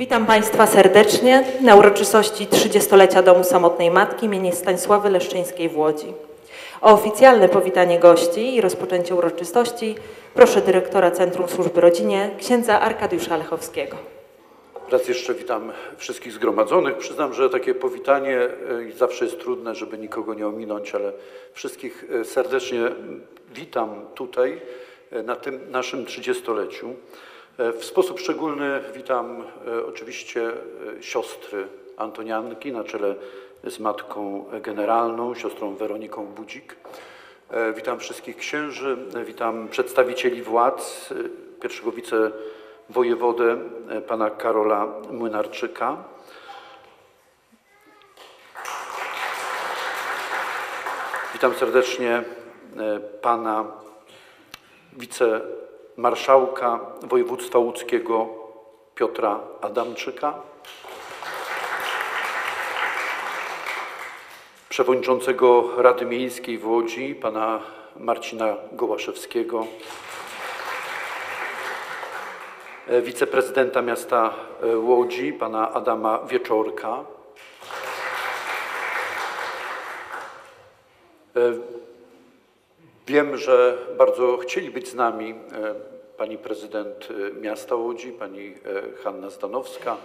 Witam Państwa serdecznie na uroczystości 30-lecia Domu Samotnej Matki imienia Stanisławy Leszczyńskiej w Łodzi. O oficjalne powitanie gości i rozpoczęcie uroczystości proszę dyrektora Centrum Służby Rodzinie, księdza Arkadiusza Lechowskiego. Raz jeszcze witam wszystkich zgromadzonych. Przyznam, że takie powitanie e, zawsze jest trudne, żeby nikogo nie ominąć, ale wszystkich e, serdecznie witam tutaj e, na tym naszym trzydziestoleciu. W sposób szczególny witam oczywiście siostry Antonianki na czele z matką generalną, siostrą Weroniką Budzik. Witam wszystkich księży, witam przedstawicieli władz, pierwszego wice wojewodę e, pana Karola Młynarczyka. Witam serdecznie e, pana wicemarszałka województwa łódzkiego Piotra Adamczyka. Przewodniczącego Rady Miejskiej w Łodzi, pana Marcina Gołaszewskiego. Wiceprezydenta miasta Łodzi, pana Adama Wieczorka. E, wiem, że bardzo chcieli być z nami pani prezydent miasta Łodzi, pani Hanna Zdanowska,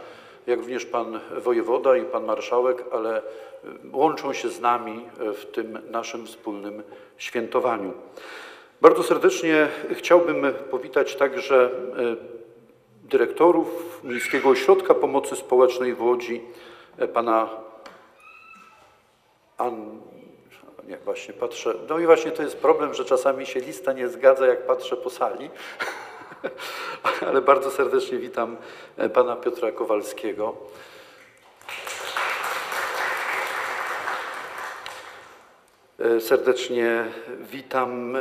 jak również pan wojewoda i pan marszałek, ale łączą się z nami w tym naszym wspólnym świętowaniu. Bardzo serdecznie chciałbym powitać także dyrektorów Miejskiego Ośrodka Pomocy Społecznej w Łodzi, e, pana An... Nie, właśnie patrzę. No i właśnie to jest problem, że czasami się lista nie zgadza, jak patrzę po sali. Ale bardzo serdecznie witam e, pana Piotra Kowalskiego. E, serdecznie witam.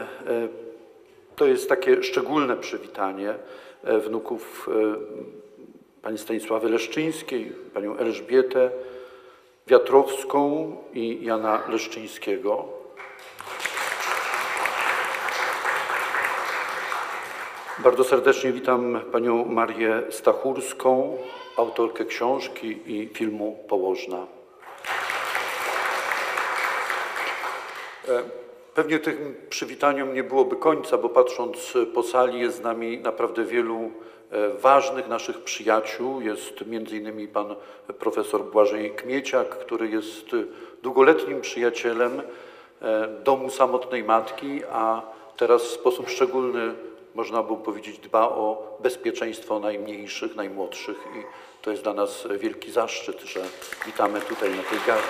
To jest takie szczególne przywitanie E, wnuków e, pani Stanisławy Leszczyńskiej, panią Elżbietę Wiatrowską i Jana Leszczyńskiego. Bardzo serdecznie witam panią Marię Stachurską, autorkę książki i filmu Położna. E, Pewnie tym przywitaniom nie byłoby końca, bo patrząc po sali jest z nami naprawdę wielu ważnych naszych przyjaciół. Jest innymi pan profesor Błażej Kmieciak, który jest długoletnim przyjacielem e, Domu Samotnej Matki, a teraz w sposób szczególny, można by powiedzieć, dba o bezpieczeństwo najmniejszych, najmłodszych i to jest dla nas wielki zaszczyt, że witamy tutaj na tej gali.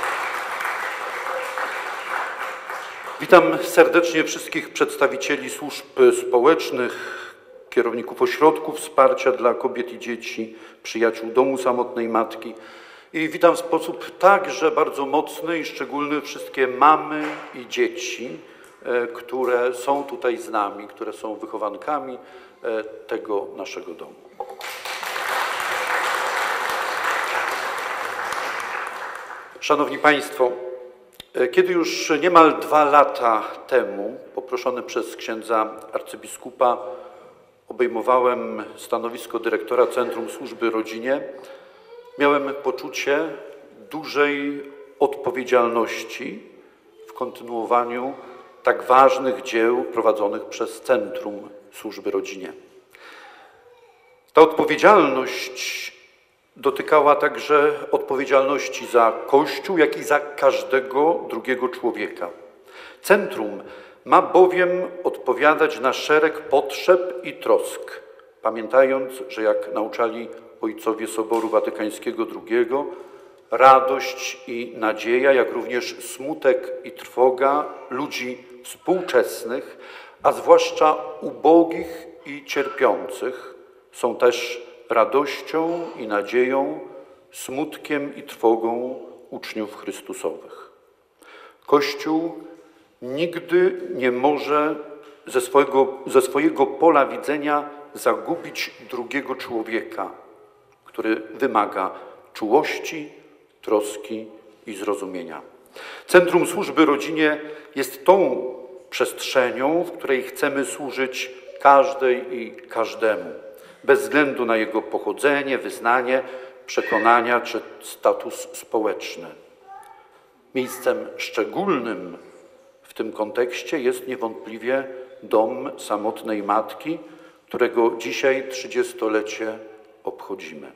Witam serdecznie wszystkich przedstawicieli służb społecznych, kierowników ośrodków wsparcia dla kobiet i dzieci, przyjaciół Domu Samotnej Matki. I witam w sposób także bardzo mocny i szczególny wszystkie mamy i dzieci, e, które są tutaj z nami, które są wychowankami e, tego naszego domu. Szanowni Państwo, E, kiedy już niemal dwa lata temu, poproszony przez księdza arcybiskupa, obejmowałem stanowisko dyrektora Centrum Służby Rodzinie, miałem poczucie dużej odpowiedzialności w kontynuowaniu tak ważnych dzieł prowadzonych przez Centrum Służby Rodzinie. Ta odpowiedzialność dotykała także odpowiedzialności za Kościół, jak i za każdego drugiego człowieka. Centrum ma bowiem odpowiadać na szereg potrzeb i trosk, pamiętając, że jak nauczali ojcowie Soboru Watykańskiego II, radość i nadzieja, jak również smutek i trwoga ludzi współczesnych, a zwłaszcza ubogich i cierpiących, są też radością i nadzieją, smutkiem i trwogą uczniów Chrystusowych. Kościół nigdy nie może ze swojego, ze swojego pola widzenia zagubić drugiego człowieka, który wymaga czułości, troski i zrozumienia. Centrum Służby Rodzinie jest tą przestrzenią, w której chcemy służyć każdej i każdemu bez względu na jego pochodzenie, wyznanie przekonania czy status społeczny. Miejscem szczególnym w tym kontekście jest niewątpliwie dom samotnej matki, którego dzisiaj trzydziestolecie obchodzimy.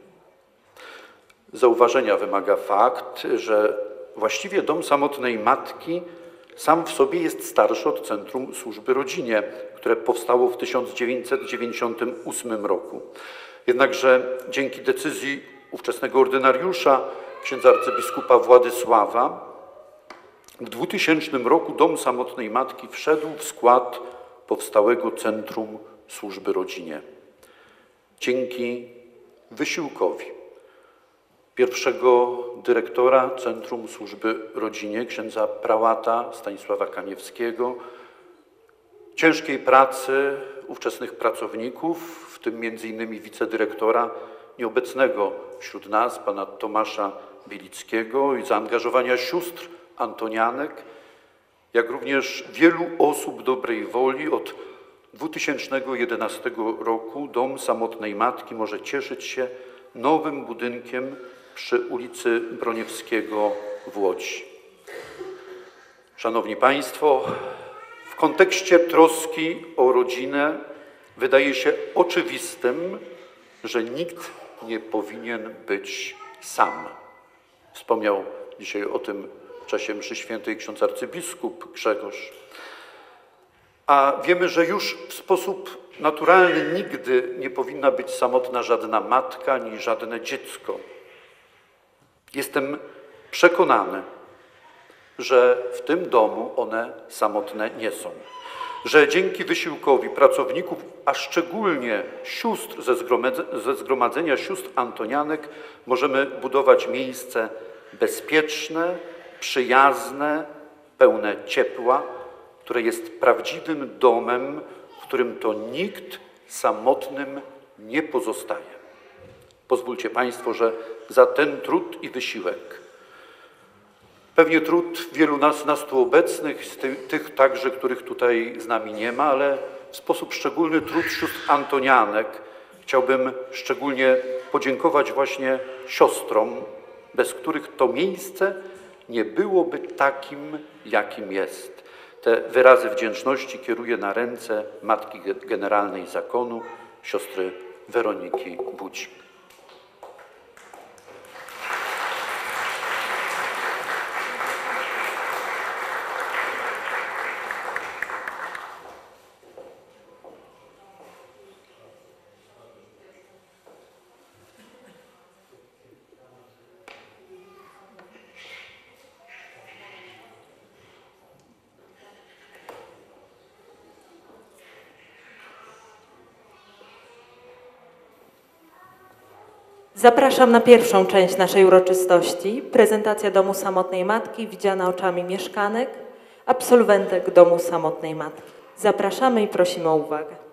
Zauważenia wymaga fakt, że właściwie dom samotnej matki sam w sobie jest starszy od Centrum Służby Rodzinie, które powstało w 1998 roku. Jednakże dzięki decyzji ówczesnego ordynariusza, księdza arcybiskupa Władysława, w 2000 roku Dom Samotnej Matki wszedł w skład powstałego Centrum Służby Rodzinie. Dzięki wysiłkowi pierwszego dyrektora Centrum Służby Rodzinie, księdza prałata Stanisława Kaniewskiego, ciężkiej pracy ówczesnych pracowników, w tym innymi wicedyrektora nieobecnego wśród nas, pana Tomasza Bielickiego i zaangażowania sióstr Antonianek, jak również wielu osób dobrej woli od 2011 roku Dom Samotnej Matki może cieszyć się nowym budynkiem przy ulicy Broniewskiego w Łodzi. Szanowni Państwo, w kontekście troski o rodzinę wydaje się oczywistym, że nikt nie powinien być sam. Wspomniał dzisiaj o tym czasie mszy świętej ksiądz arcybiskup Grzegorz. A wiemy, że już w sposób naturalny nigdy nie powinna być samotna żadna matka ani żadne dziecko. Jestem przekonany, że w tym domu one samotne nie są. Że dzięki wysiłkowi pracowników, a szczególnie sióstr ze, zgromadzenia, ze zgromadzenia sióstr Antonianek, możemy budować miejsce bezpieczne, przyjazne, pełne ciepła, które jest prawdziwym domem, w którym to nikt samotnym nie pozostaje. Pozwólcie Państwo, że za ten trud i wysiłek, pewnie trud wielu nas, nas tu obecnych, tych także, których tutaj z nami nie ma, ale w sposób szczególny trud sióstr Antonianek, chciałbym szczególnie podziękować właśnie siostrom, bez których to miejsce nie byłoby takim, jakim jest. Te wyrazy wdzięczności kieruję na ręce Matki Generalnej Zakonu, siostry Weroniki Budzik. Zapraszam na pierwszą część naszej uroczystości. Prezentacja Domu Samotnej Matki widziana oczami mieszkanek, absolwentek Domu Samotnej Matki. Zapraszamy i prosimy o uwagę.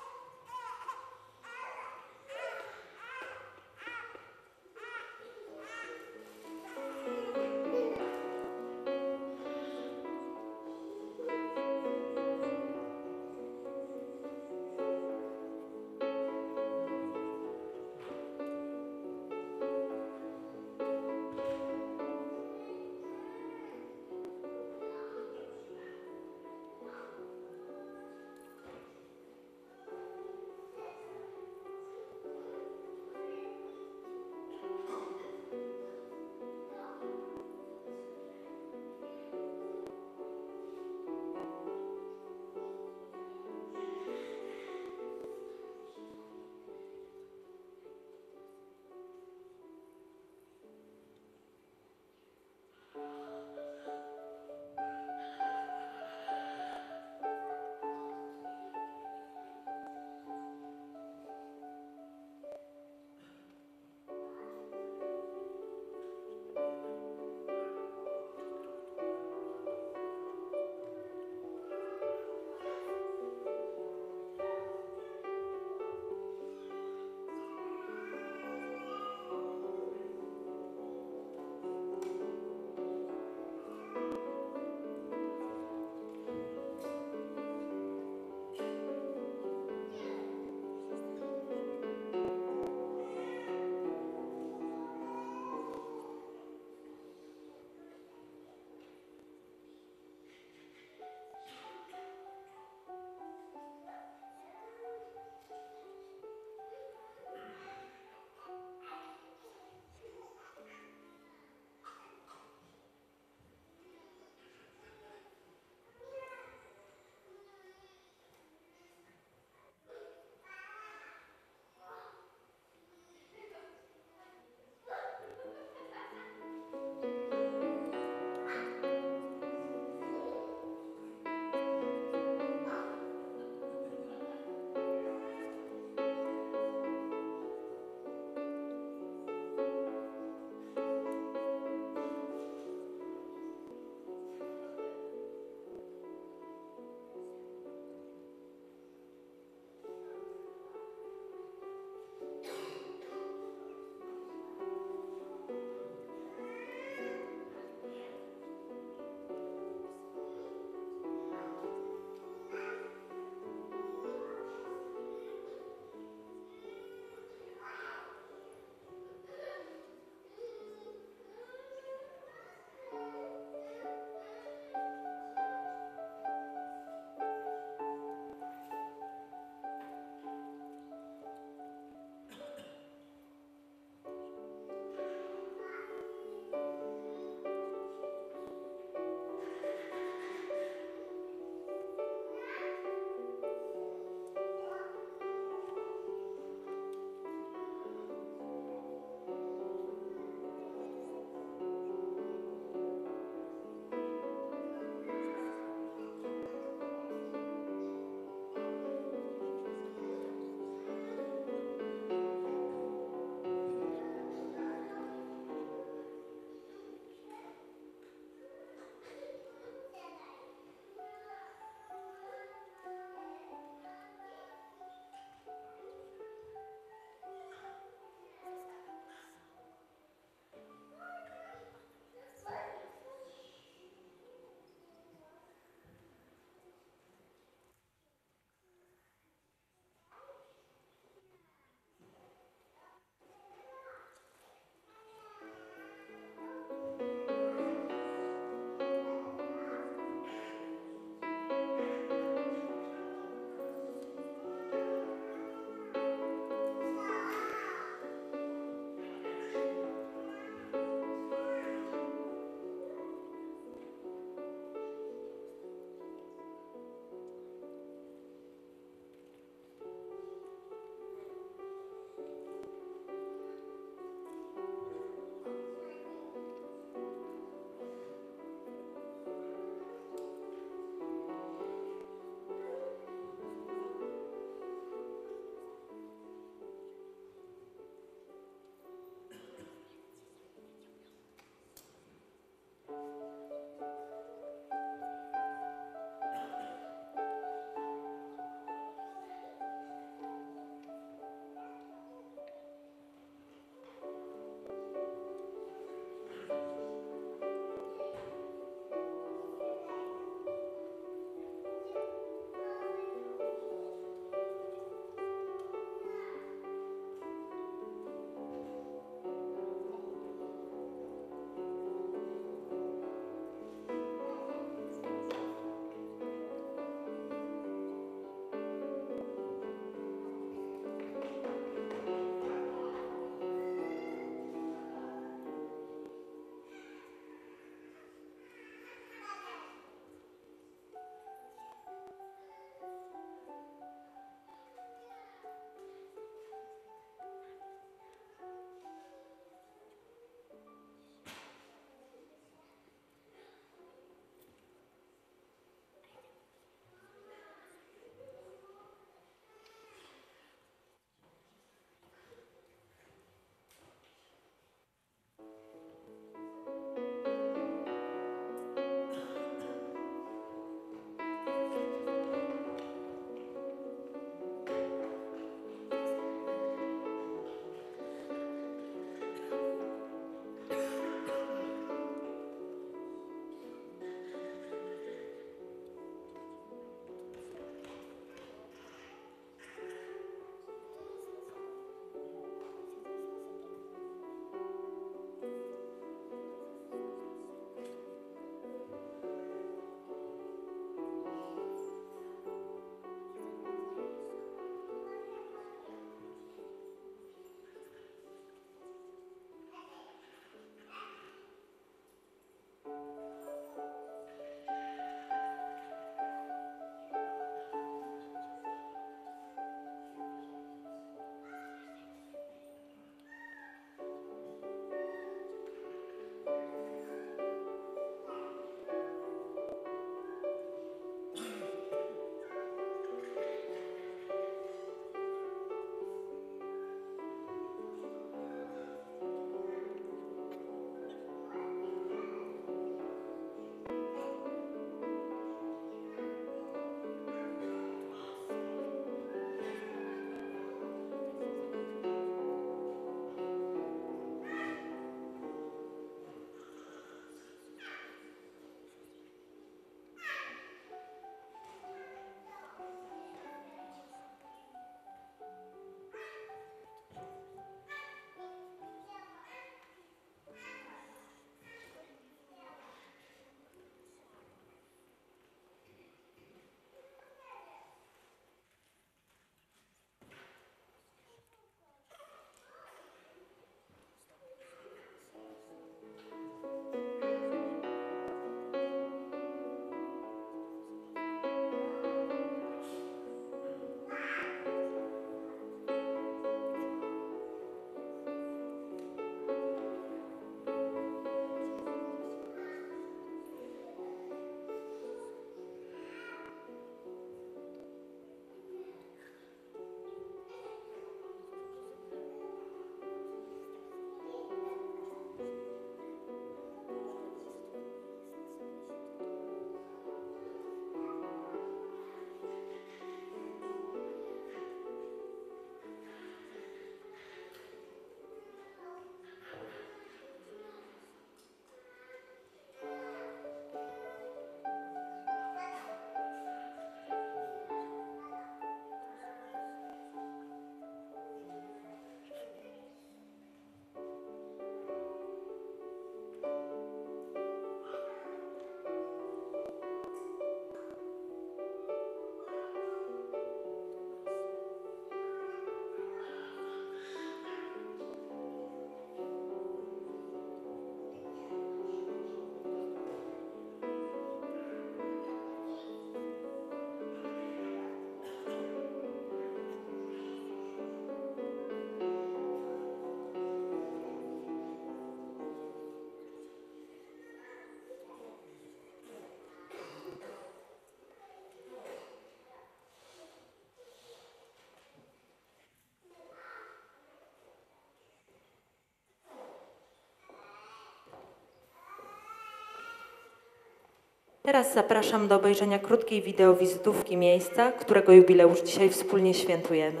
Teraz zapraszam do obejrzenia krótkiej wideowizytówki miejsca, którego jubileusz dzisiaj wspólnie świętujemy.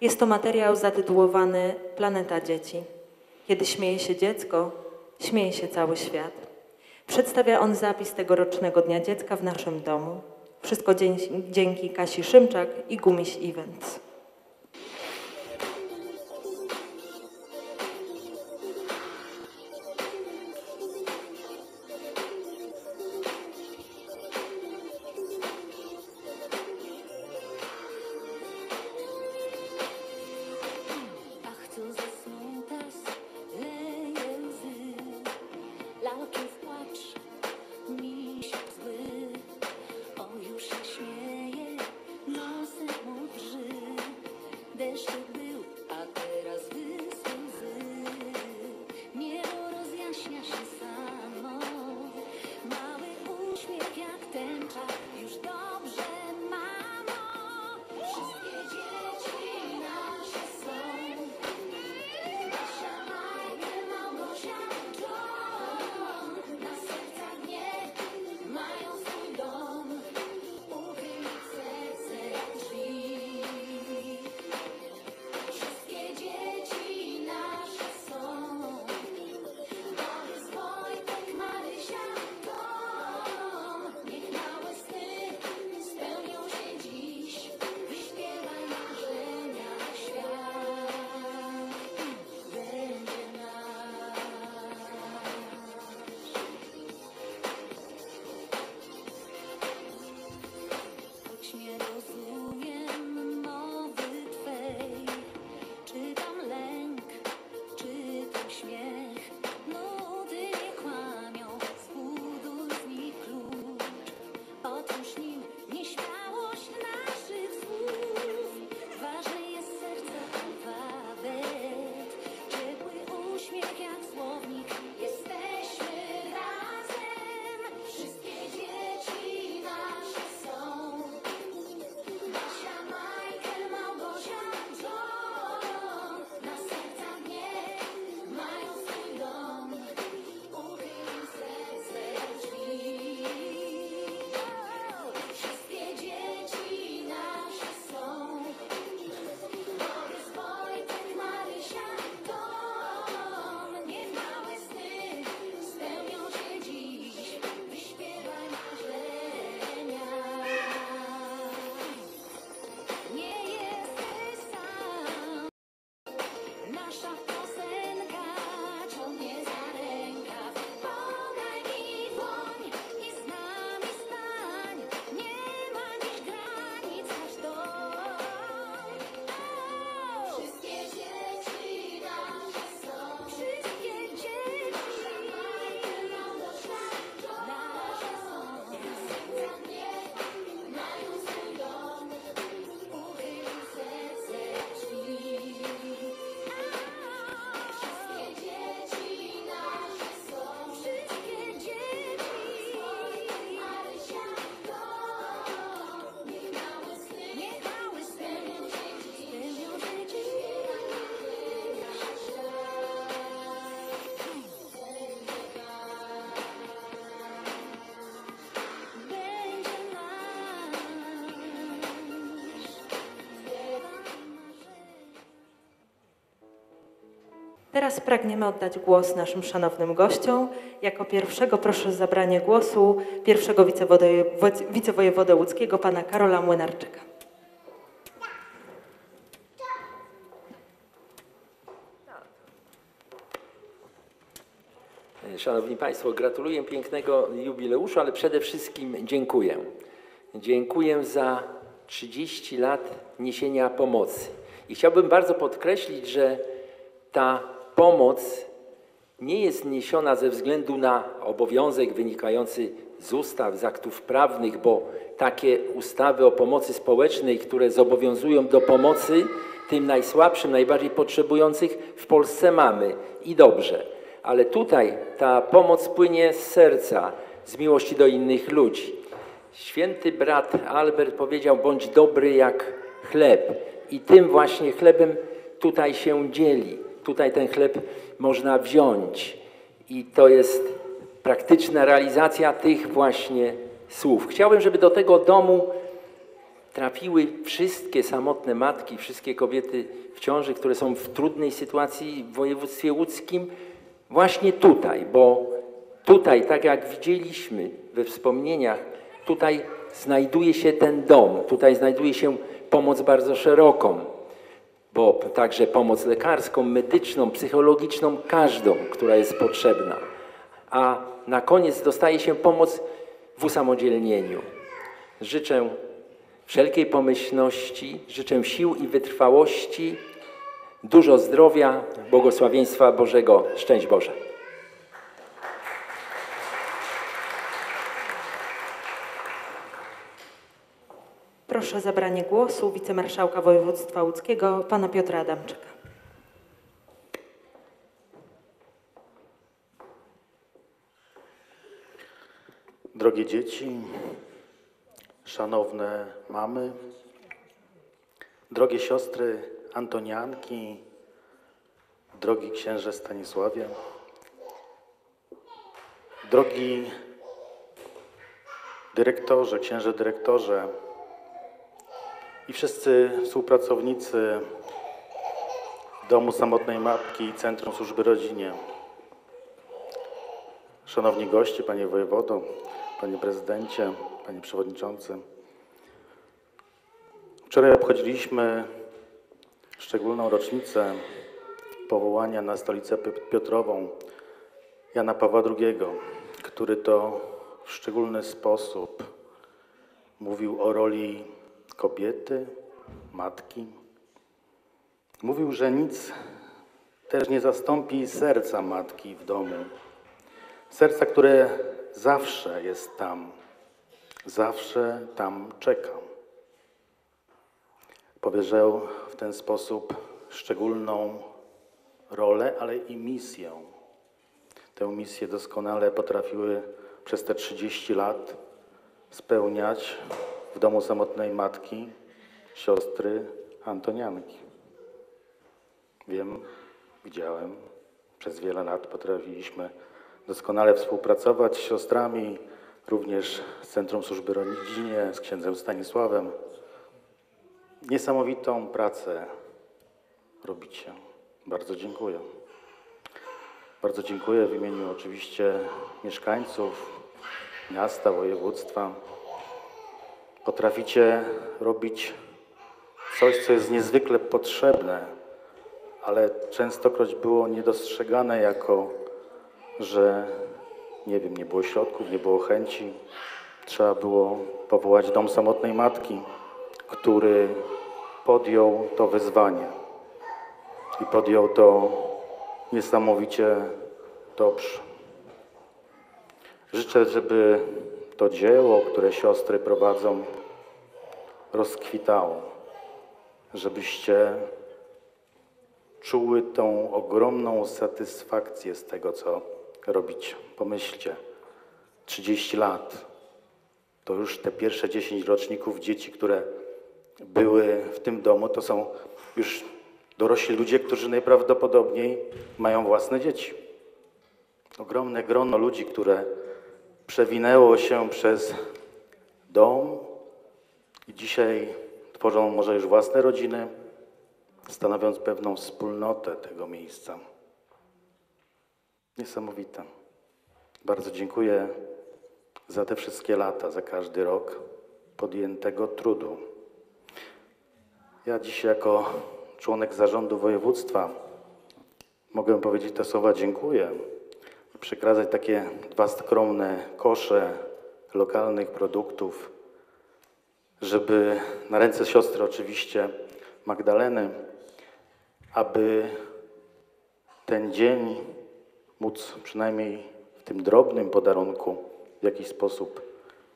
Jest to materiał zatytułowany Planeta Dzieci. Kiedy śmieje się dziecko, śmieje się cały świat. Przedstawia on zapis tegorocznego Dnia Dziecka w naszym domu. Wszystko dzięki, Kasi Szymczak i Gumiś Events. Teraz pragniemy oddać głos naszym szanownym gościom. Jako pierwszego proszę o zabranie głosu pierwszego wicewoje- wicewojewodę łódzkiego, pana Karola Młynarczyka. Szanowni Państwo, gratuluję pięknego jubileuszu, ale przede wszystkim dziękuję. Dziękuję za 30 lat niesienia pomocy. I chciałbym bardzo podkreślić, że ta pomoc nie jest niesiona ze względu na obowiązek wynikający z ustaw, z aktów prawnych, bo takie ustawy o pomocy społecznej, które zobowiązują do pomocy tym najsłabszym, najbardziej potrzebujących w Polsce mamy i dobrze. Ale tutaj ta pomoc płynie z serca, z miłości do innych ludzi. Święty brat Albert powiedział: bądź dobry jak chleb. I tym właśnie chlebem tutaj się dzieli. Tutaj ten chleb można wziąć. I to jest praktyczna realizacja tych właśnie słów. Chciałbym, żeby do tego domu trafiły wszystkie samotne matki, wszystkie kobiety w ciąży, które są w trudnej sytuacji w województwie łódzkim, właśnie tutaj, bo tutaj, tak jak widzieliśmy we wspomnieniach, tutaj znajduje się ten dom, tutaj znajduje się pomoc bardzo szeroką, bo także pomoc lekarską, medyczną, psychologiczną, każdą, która jest potrzebna. A na koniec dostaje się pomoc w usamodzielnieniu. Życzę wszelkiej pomyślności, życzę sił i wytrwałości, dużo zdrowia, błogosławieństwa Bożego. Szczęść Boże. Proszę o zabranie głosu wicemarszałka województwa łódzkiego, pana Piotra Adamczyka. Drogie dzieci, szanowne mamy, drogie siostry Antonianki, drogi księże Stanisławie, drogi dyrektorze, księże dyrektorze i wszyscy współpracownicy Domu Samotnej Matki i Centrum Służby Rodzinie. Szanowni goście, panie wojewodo, panie prezydencie, panie przewodniczący. Wczoraj obchodziliśmy szczególną rocznicę powołania na stolicę Pi- Piotrową Jana Pawła II, który to w szczególny sposób mówił o roli kobiety, matki. Mówił, że nic też nie zastąpi serca matki w domu. Serca, które zawsze jest tam, zawsze tam czeka. Powierzał w ten sposób szczególną rolę, ale i misję. Tę misję doskonale potrafiły przez te 30 lat spełniać w domu samotnej matki siostry Antonianki. Wiem, widziałem, przez wiele lat potrafiliśmy doskonale współpracować z siostrami, również z Centrum Służby Rodzinie, z księdzem Stanisławem. Niesamowitą pracę robicie. Bardzo dziękuję. Bardzo dziękuję w imieniu oczywiście mieszkańców miasta, województwa. Potraficie robić coś, co jest niezwykle potrzebne, ale częstokroć było niedostrzegane jako, że nie wiem, nie było środków, nie było chęci. Trzeba było powołać dom samotnej matki, który podjął to wyzwanie i podjął to niesamowicie dobrze. Życzę, żeby to dzieło, które siostry prowadzą, rozkwitało, żebyście czuły tą ogromną satysfakcję z tego, co robicie. Pomyślcie, 30 lat to już te pierwsze 10 roczników dzieci, które były w tym domu, to są już dorośli ludzie, którzy najprawdopodobniej mają własne dzieci. Ogromne grono ludzi, które przewinęło się przez dom i dzisiaj tworzą może już własne rodziny, stanowiąc pewną wspólnotę tego miejsca. Niesamowite. Bardzo dziękuję za te wszystkie lata, za każdy rok podjętego trudu. Ja dziś jako członek zarządu województwa mogę powiedzieć te słowa dziękuję. Przekazać takie dwa skromne kosze lokalnych produktów, żeby na ręce siostry oczywiście Magdaleny, aby ten dzień móc przynajmniej w tym drobnym podarunku w jakiś sposób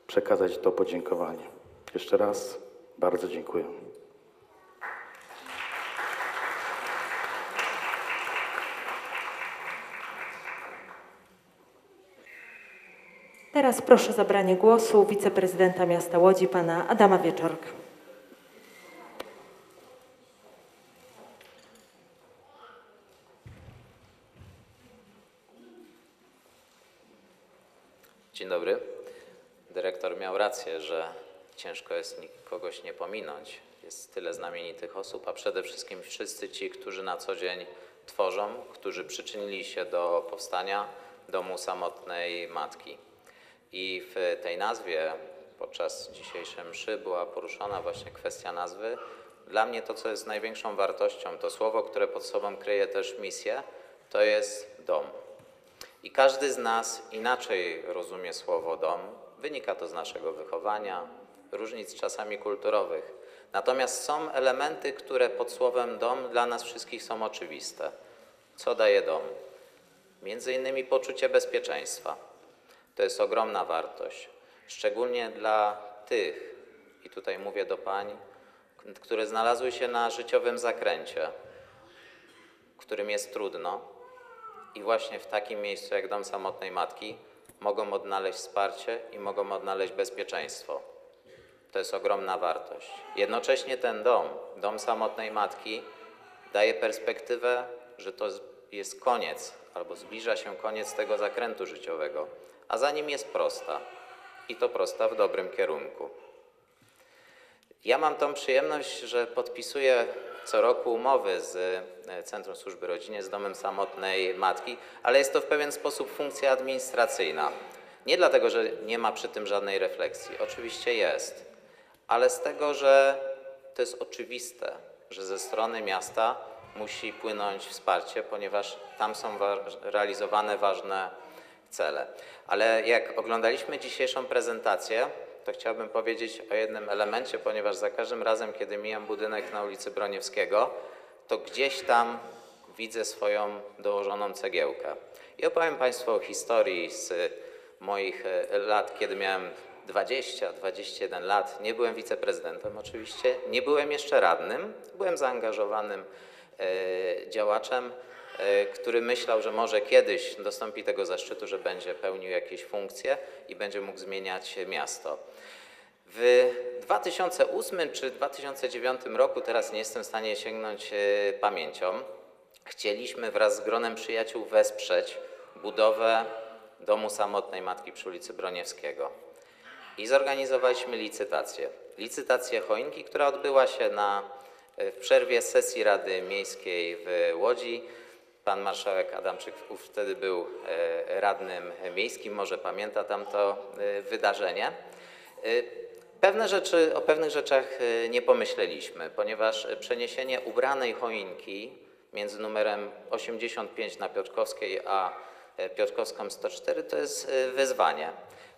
przekazać to podziękowanie. Jeszcze raz bardzo dziękuję. Teraz proszę o zabranie głosu wiceprezydenta miasta Łodzi, pana Adama Wieczorka. Dzień dobry. dyrektor miał rację, że ciężko jest kogoś nie pominąć. Jest tyle znamienitych osób, a przede wszystkim wszyscy ci, którzy na co dzień tworzą, którzy przyczynili się do powstania Domu Samotnej Matki. I w tej nazwie podczas dzisiejszej mszy była poruszona właśnie kwestia nazwy. Dla mnie to, co jest największą wartością, to słowo, które pod sobą kryje też misję, to jest dom. I każdy z nas inaczej rozumie słowo dom. Wynika to z naszego wychowania, różnic czasami kulturowych. Natomiast są elementy, które pod słowem dom dla nas wszystkich są oczywiste. Co daje dom? Między innymi poczucie bezpieczeństwa. To jest ogromna wartość, szczególnie dla tych, i tutaj mówię do pań, które znalazły się na życiowym zakręcie, którym jest trudno, i właśnie w takim miejscu jak dom samotnej matki mogą odnaleźć wsparcie i mogą odnaleźć bezpieczeństwo. To jest ogromna wartość. Jednocześnie ten dom, dom samotnej matki, daje perspektywę, że to jest koniec albo zbliża się koniec tego zakrętu życiowego, a za nim jest prosta. I to prosta w dobrym kierunku. Ja mam tą przyjemność, że podpisuję co roku umowy z e, Centrum Służby Rodzinie, z Domem Samotnej Matki, ale jest to w pewien sposób funkcja administracyjna. Nie dlatego, że nie ma przy tym żadnej refleksji. Oczywiście jest, ale z tego, że to jest oczywiste, że ze strony miasta musi płynąć wsparcie, ponieważ tam są wa- realizowane ważne cele. Ale jak oglądaliśmy dzisiejszą prezentację, to chciałbym powiedzieć o jednym elemencie, ponieważ za każdym razem, kiedy mijam budynek na ulicy Broniewskiego, to gdzieś tam widzę swoją dołożoną cegiełkę. I opowiem Państwu o historii z moich e, lat, kiedy miałem 20-21 lat. Nie byłem wiceprezydentem oczywiście, nie byłem jeszcze radnym, byłem zaangażowanym e, działaczem, który myślał, że może kiedyś dostąpi tego zaszczytu, że będzie pełnił jakieś funkcje i będzie mógł zmieniać miasto. W 2008 czy 2009 roku, teraz nie jestem w stanie sięgnąć e, pamięcią, chcieliśmy wraz z gronem przyjaciół wesprzeć budowę domu samotnej matki przy ulicy Broniewskiego. I zorganizowaliśmy licytację. Licytację choinki, która odbyła się na, w przerwie sesji Rady Miejskiej w Łodzi. Pan marszałek Adamczyk wtedy był e, radnym miejskim, może pamięta tamto e, wydarzenie. E, Pewne rzeczy, o pewnych rzeczach nie pomyśleliśmy, ponieważ przeniesienie ubranej choinki między numerem 85 na Piotrkowskiej a Piotrkowską 104 to jest wyzwanie.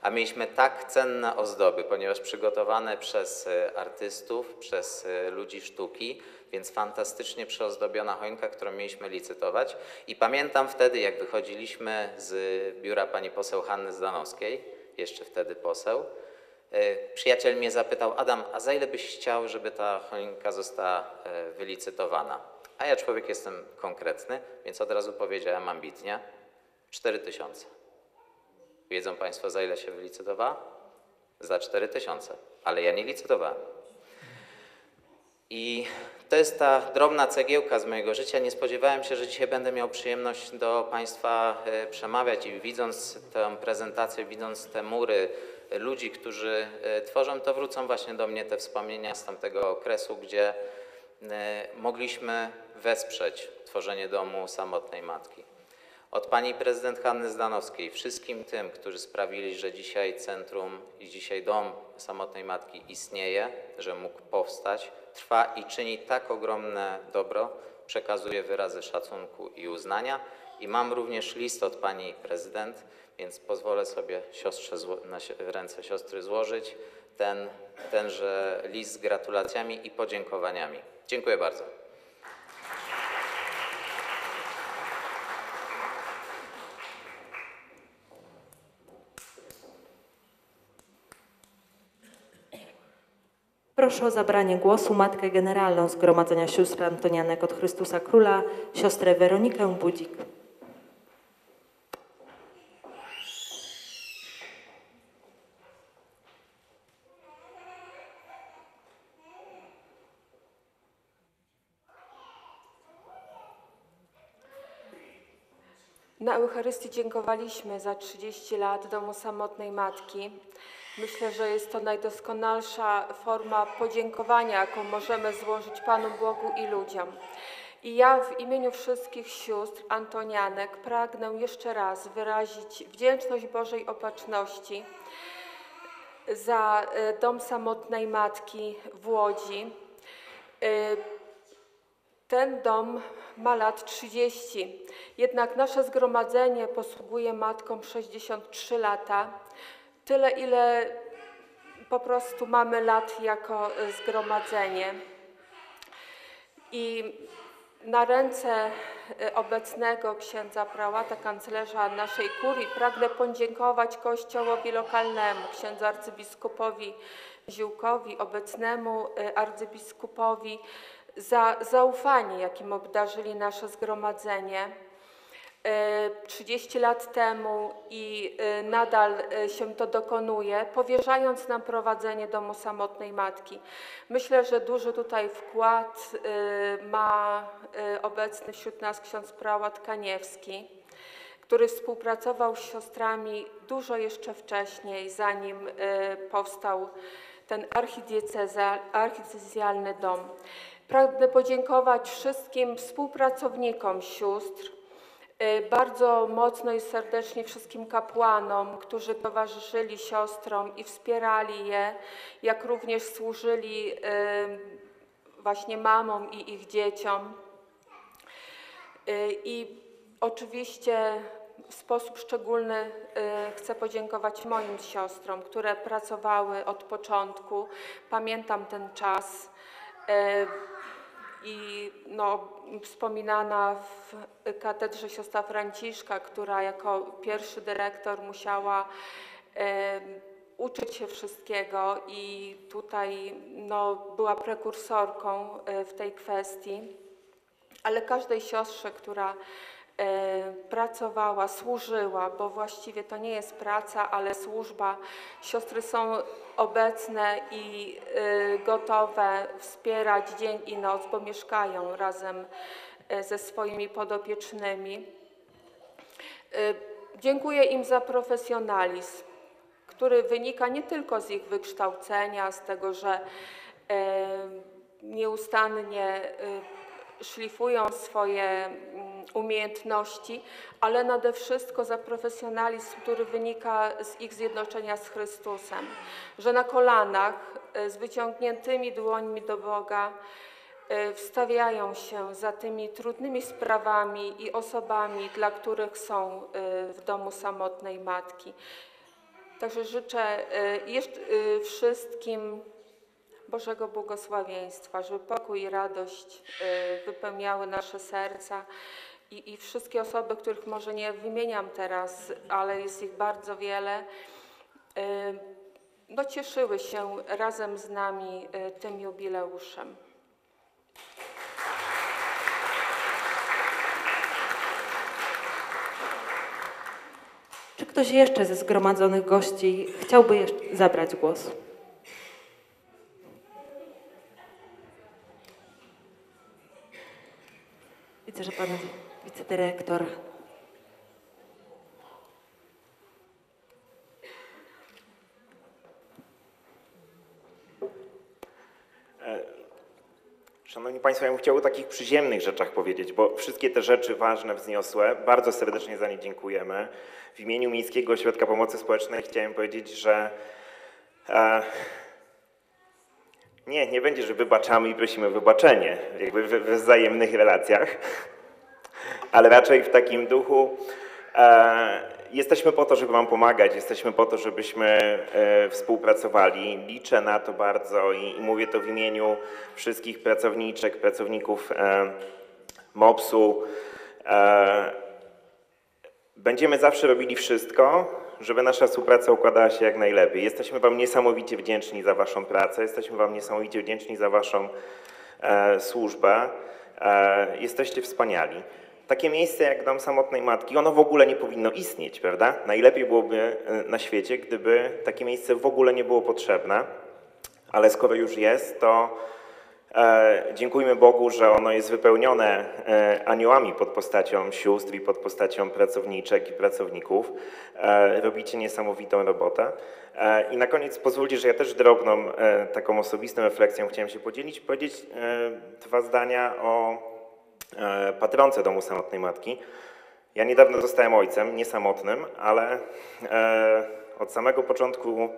A mieliśmy tak cenne ozdoby, ponieważ przygotowane przez artystów, przez ludzi sztuki, więc fantastycznie przyozdobiona choinka, którą mieliśmy licytować. I pamiętam wtedy, jak wychodziliśmy z biura pani poseł Hanny Zdanowskiej, jeszcze wtedy poseł, e, przyjaciel mnie zapytał, Adam, a za ile byś chciał, żeby ta choinka została e, wylicytowana? A ja człowiek jestem konkretny, więc od razu powiedziałem ambitnie, 4 tysiące. Wiedzą Państwo, za ile się wylicytowała? Za 4 tysiące, ale ja nie licytowałem. I to jest ta drobna cegiełka z mojego życia. Nie spodziewałem się, że dzisiaj będę miał przyjemność do Państwa e, przemawiać i widząc tę prezentację, widząc te mury e, ludzi, którzy e, tworzą, to wrócą właśnie do mnie te wspomnienia z tamtego okresu, gdzie mogliśmy wesprzeć tworzenie domu samotnej matki. Od pani prezydent Hanny Zdanowskiej, wszystkim tym, którzy sprawili, że dzisiaj centrum i dzisiaj dom samotnej matki istnieje, że mógł powstać, trwa i czyni tak ogromne dobro, przekazuję wyrazy szacunku i uznania. I mam również list od pani prezydent, więc pozwolę sobie siostrze na ręce siostry złożyć ten, tenże list z gratulacjami i podziękowaniami. Dziękuję bardzo. Proszę o zabranie głosu Matkę Generalną Zgromadzenia Sióstr Antonianek od Chrystusa Króla, siostrę Weronikę Budzik. Na Eucharystii dziękowaliśmy za 30 lat Domu Samotnej Matki. Myślę, że jest to najdoskonalsza forma podziękowania, jaką możemy złożyć Panu Bogu i ludziom. I ja w imieniu wszystkich sióstr Antonianek pragnę jeszcze raz wyrazić wdzięczność Bożej Opatrzności za e, Dom Samotnej Matki w Łodzi. E, Ten dom ma lat 30, jednak nasze zgromadzenie posługuje matkom 63 lata, tyle ile po prostu mamy lat jako e, zgromadzenie. I na ręce e, obecnego księdza prałata, kanclerza naszej kurii pragnę podziękować kościołowi lokalnemu, księdzu arcybiskupowi Ziółkowi, obecnemu e, arcybiskupowi za zaufanie, jakim obdarzyli nasze zgromadzenie. E, 30 lat temu i e, nadal e, się to dokonuje, powierzając nam prowadzenie domu samotnej matki. Myślę, że duży tutaj wkład e, ma e, obecny wśród nas ksiądz prałat Kaniewski, który współpracował z siostrami dużo jeszcze wcześniej, zanim e, powstał ten archidiecezjalny dom. Pragnę podziękować wszystkim współpracownikom sióstr, e, bardzo mocno i serdecznie wszystkim kapłanom, którzy towarzyszyli siostrom i wspierali je, jak również służyli e, właśnie mamom i ich dzieciom. Y, I oczywiście w sposób szczególny y, chcę podziękować moim siostrom, które pracowały od początku. Pamiętam ten czas. I no, wspominana w katedrze siostra Franciszka, która jako pierwszy dyrektor musiała uczyć się wszystkiego i tutaj no, była prekursorką e, w tej kwestii. Ale każdej siostrze, która pracowała, służyła, bo właściwie to nie jest praca, ale służba. Siostry są obecne i e, gotowe wspierać dzień i noc, bo mieszkają razem e, ze swoimi podopiecznymi. E, Dziękuję im za profesjonalizm, który wynika nie tylko z ich wykształcenia, z tego, że e, nieustannie e, szlifują swoje umiejętności, ale nade wszystko za profesjonalizm, który wynika z ich zjednoczenia z Chrystusem, że na kolanach e, z wyciągniętymi dłońmi do Boga e, wstawiają się za tymi trudnymi sprawami i osobami, dla których są e, w domu samotnej matki. Także życzę wszystkim Bożego błogosławieństwa, żeby pokój i radość wypełniały nasze serca i, i wszystkie osoby, których może nie wymieniam teraz, ale jest ich bardzo wiele, e, no cieszyły się razem z nami e, tym jubileuszem. Czy ktoś jeszcze ze zgromadzonych gości chciałby zabrać głos? Widzę, że pan wicedyrektor. Szanowni Państwo, ja bym chciał o takich przyziemnych rzeczach powiedzieć, bo wszystkie te rzeczy ważne, wzniosłe, bardzo serdecznie za nie dziękujemy. W imieniu Miejskiego Ośrodka Pomocy Społecznej chciałem powiedzieć, że e, nie, nie będzie, że wybaczamy i prosimy o wybaczenie, jakby we, we wzajemnych relacjach, ale raczej w takim duchu e, jesteśmy po to, żeby Wam pomagać, jesteśmy po to, żebyśmy e, współpracowali. Liczę na to bardzo i, mówię to w imieniu wszystkich pracowniczek, pracowników e, MOPS-u. Będziemy zawsze robili wszystko, żeby nasza współpraca układała się jak najlepiej. Jesteśmy Wam niesamowicie wdzięczni za Waszą pracę, jesteśmy Wam niesamowicie wdzięczni za Waszą służbę. Jesteście wspaniali. Takie miejsce jak Dom Samotnej Matki, ono w ogóle nie powinno istnieć, prawda? Najlepiej byłoby e, na świecie, gdyby takie miejsce w ogóle nie było potrzebne, ale skoro już jest, to E, Dziękujmy Bogu, że ono jest wypełnione e, aniołami pod postacią sióstr i pod postacią pracowniczek i pracowników. Robicie niesamowitą robotę. I na koniec pozwólcie, że ja też drobną, taką osobistą refleksją chciałem się podzielić, powiedzieć dwa zdania o patronce Domu Samotnej Matki. Ja niedawno zostałem ojcem, niesamotnym, ale e, od samego początku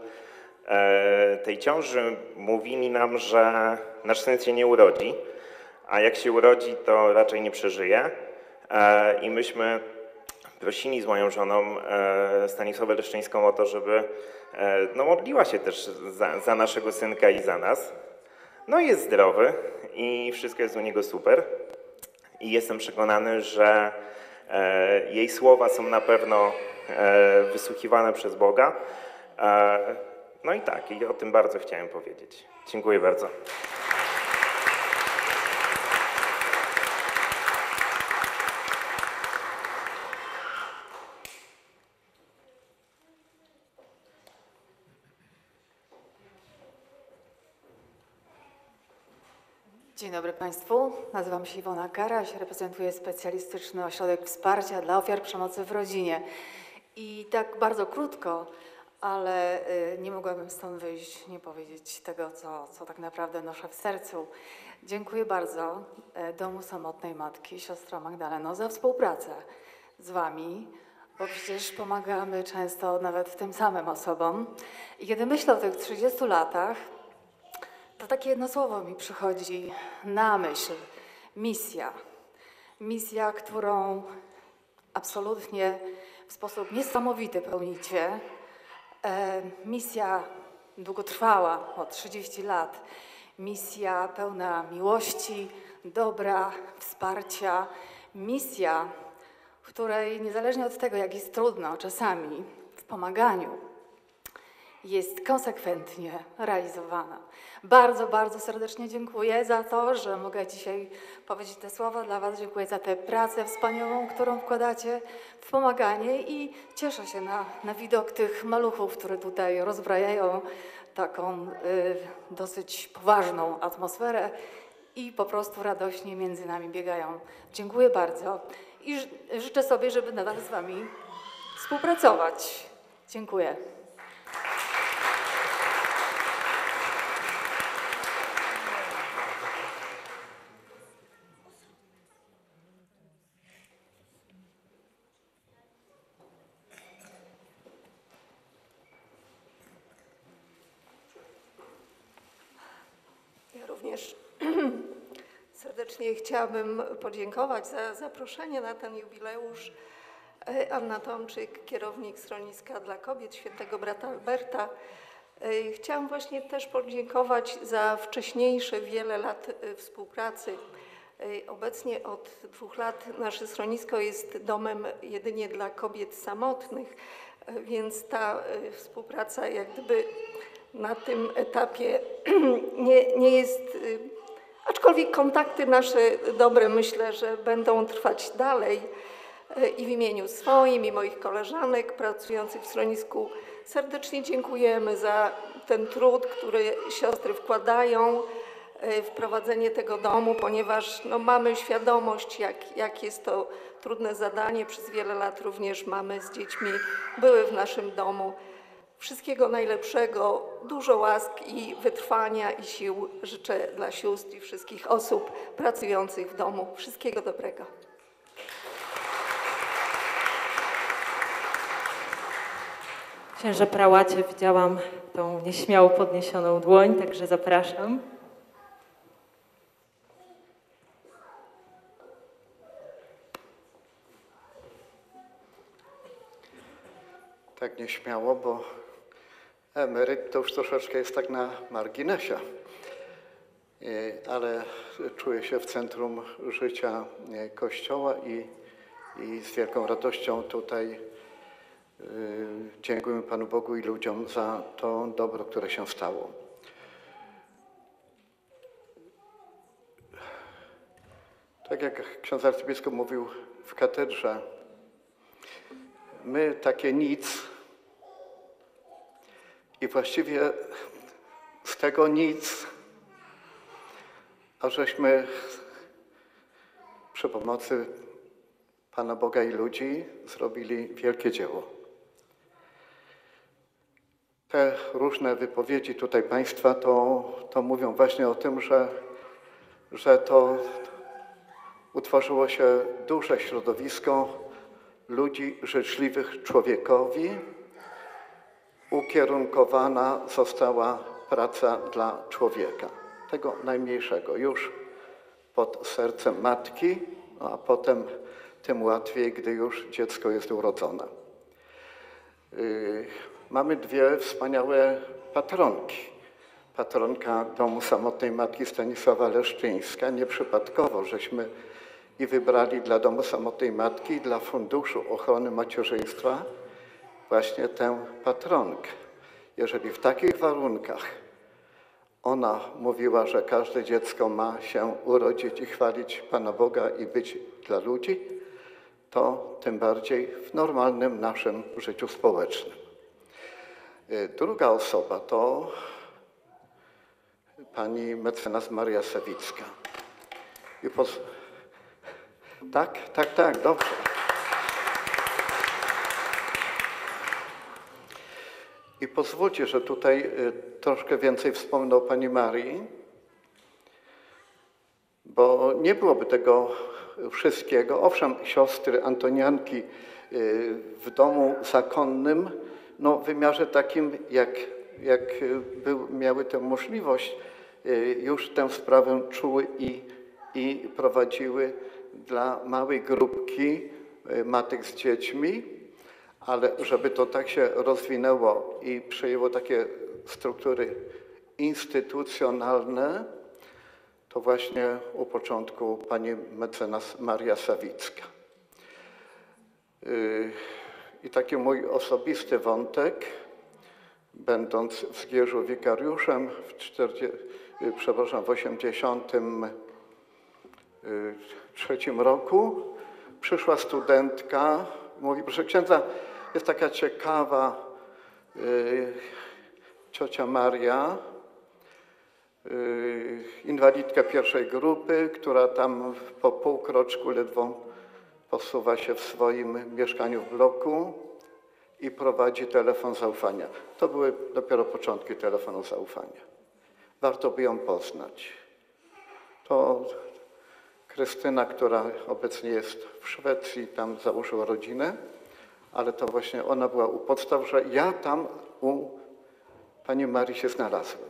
e, tej ciąży mówili nam, że nasz syn się nie urodzi, a jak się urodzi, to raczej nie przeżyje. E, I myśmy prosili z moją żoną e, Stanisławę Leszczyńską o to, żeby e, no, modliła się też za, za naszego synka i za nas. No jest zdrowy i wszystko jest u niego super. I jestem przekonany, że e, jej słowa są na pewno e, wysłuchiwane przez Boga. E, no i tak, i o tym bardzo chciałem powiedzieć. Dziękuję bardzo. Dzień dobry Państwu. Nazywam się Iwona Karaś, reprezentuję Specjalistyczny Ośrodek Wsparcia dla Ofiar Przemocy w Rodzinie. I tak bardzo krótko, ale y, nie mogłabym stąd wyjść, nie powiedzieć tego, co, co tak naprawdę noszę w sercu. Dziękuję bardzo e, Domu Samotnej Matki, siostra Magdaleno, za współpracę z Wami, bo przecież pomagamy często nawet tym samym osobom. I kiedy myślę o tych 30 latach, to takie jedno słowo mi przychodzi na myśl. Misja. Misja, którą absolutnie w sposób niesamowity pełnicie. E, misja długotrwała, o 30 lat. Misja pełna miłości, dobra, wsparcia. Misja, w której niezależnie od tego, jak jest trudno czasami w pomaganiu, jest konsekwentnie realizowana. Bardzo, bardzo serdecznie dziękuję za to, że mogę dzisiaj powiedzieć te słowa dla Was. Dziękuję za tę pracę wspaniałą, którą wkładacie w pomaganie i cieszę się na, na widok tych maluchów, które tutaj rozbrajają taką y, dosyć poważną atmosferę i po prostu radośnie między nami biegają. Dziękuję bardzo i ży- życzę sobie, żeby nadal z Wami współpracować. Dziękuję. Ja również serdecznie chciałabym podziękować za zaproszenie na ten jubileusz. E, Anna Tomczyk, kierownik Schroniska dla Kobiet Świętego Brata Alberta. E, Chciałam właśnie też podziękować za wcześniejsze wiele lat e, współpracy. Obecnie od dwóch lat nasze schronisko jest domem jedynie dla kobiet samotnych, więc ta współpraca jak gdyby na tym etapie nie, nie jest, y, aczkolwiek kontakty nasze dobre myślę, że będą trwać dalej Y, i w imieniu swoim i moich koleżanek pracujących w schronisku serdecznie dziękujemy za ten trud, który siostry wkładają y, w prowadzenie tego domu, ponieważ no, mamy świadomość, jak, jak jest to trudne zadanie. Przez wiele lat również mamy z dziećmi były w naszym domu. Wszystkiego najlepszego, dużo łask i wytrwania i sił życzę dla sióstr i wszystkich osób pracujących w domu. Wszystkiego dobrego. Księże prałacie, widziałam tą nieśmiało podniesioną dłoń, także zapraszam. Tak nieśmiało, bo emeryt to już troszeczkę jest tak na marginesie. Y, Ale czuję się w centrum życia y, Kościoła i, i z wielką radością tutaj y, dziękujemy Panu Bogu i ludziom za to dobro, które się stało. Tak jak ksiądz arcybiskup mówił w katedrze, my takie nic i właściwie z tego nic a żeśmy przy pomocy Pana Boga i ludzi zrobili wielkie dzieło. Te różne wypowiedzi tutaj Państwa to, to mówią właśnie o tym, że, że to utworzyło się duże środowisko ludzi życzliwych człowiekowi. Ukierunkowana została praca dla człowieka, tego najmniejszego, już pod sercem matki, a potem tym łatwiej, gdy już dziecko jest urodzone. Yy, Mamy dwie wspaniałe patronki. Patronka Domu Samotnej Matki Stanisława Leszczyńska. Nieprzypadkowo żeśmy i wybrali dla Domu Samotnej Matki dla Funduszu Ochrony Macierzyństwa właśnie tę patronkę. Jeżeli w takich warunkach ona mówiła, że każde dziecko ma się urodzić i chwalić Pana Boga i być dla ludzi, to tym bardziej w normalnym naszym życiu społecznym. Y, Druga osoba to pani mecenas Maria Sawicka. I. Tak, tak, tak, dobrze. I pozwólcie, że tutaj y, troszkę więcej wspomnę o pani Marii, bo nie byłoby tego wszystkiego. Owszem, siostry Antonianki y, w domu zakonnym, no w wymiarze takim, jak, jak był, miały tę możliwość, y, już tę sprawę czuły i, i prowadziły dla małej grupki matek z dziećmi, ale żeby to tak się rozwinęło i przejęło takie struktury instytucjonalne, to właśnie u początku pani mecenas Maria Sawicka. Yy, I taki mój osobisty wątek, będąc w Zgierzu wikariuszem w, 40, yy, przepraszam, w 83 roku, przyszła studentka, mówi, proszę księdza, jest taka ciekawa yy, ciocia Maria, yy, inwalidka pierwszej grupy, która tam po półkroczku ledwo posuwa się w swoim mieszkaniu w bloku i prowadzi telefon zaufania. To były dopiero początki telefonu zaufania. Warto by ją poznać. To Krystyna, która obecnie jest w Szwecji, tam założyła rodzinę, ale to właśnie ona była u podstaw, że ja tam u pani Marii się znalazłem.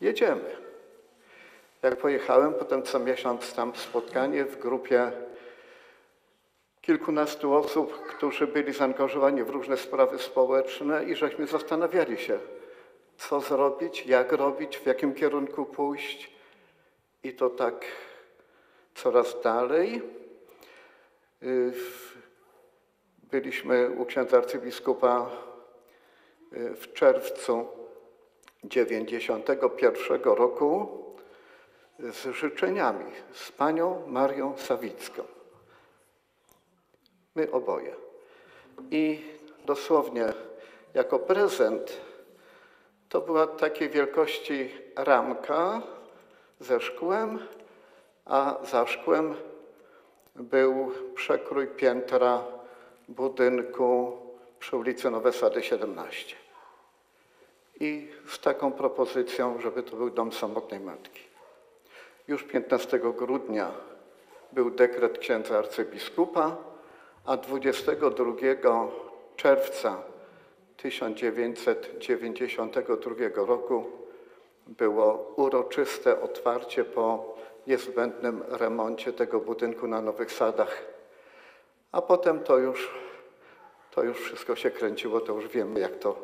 Jedziemy. Jak pojechałem, potem co miesiąc tam spotkanie w grupie kilkunastu osób, którzy byli zaangażowani w różne sprawy społeczne i żeśmy zastanawiali się, co zrobić, jak robić, w jakim kierunku pójść. I to tak coraz dalej. Byliśmy u księdza arcybiskupa y, w czerwcu 91 roku z życzeniami z panią Marią Sawicką. My oboje. I dosłownie jako prezent to była takiej wielkości ramka ze szkłem, a za szkłem był przekrój piętra budynku przy ulicy Nowe Sady 17. I z taką propozycją, żeby to był dom samotnej matki. Już 15 grudnia był dekret księdza arcybiskupa, a 22 czerwca 1992 roku było uroczyste otwarcie po niezbędnym remoncie tego budynku na Nowych Sadach. A potem to już, to już wszystko się kręciło, to już wiemy, jak to,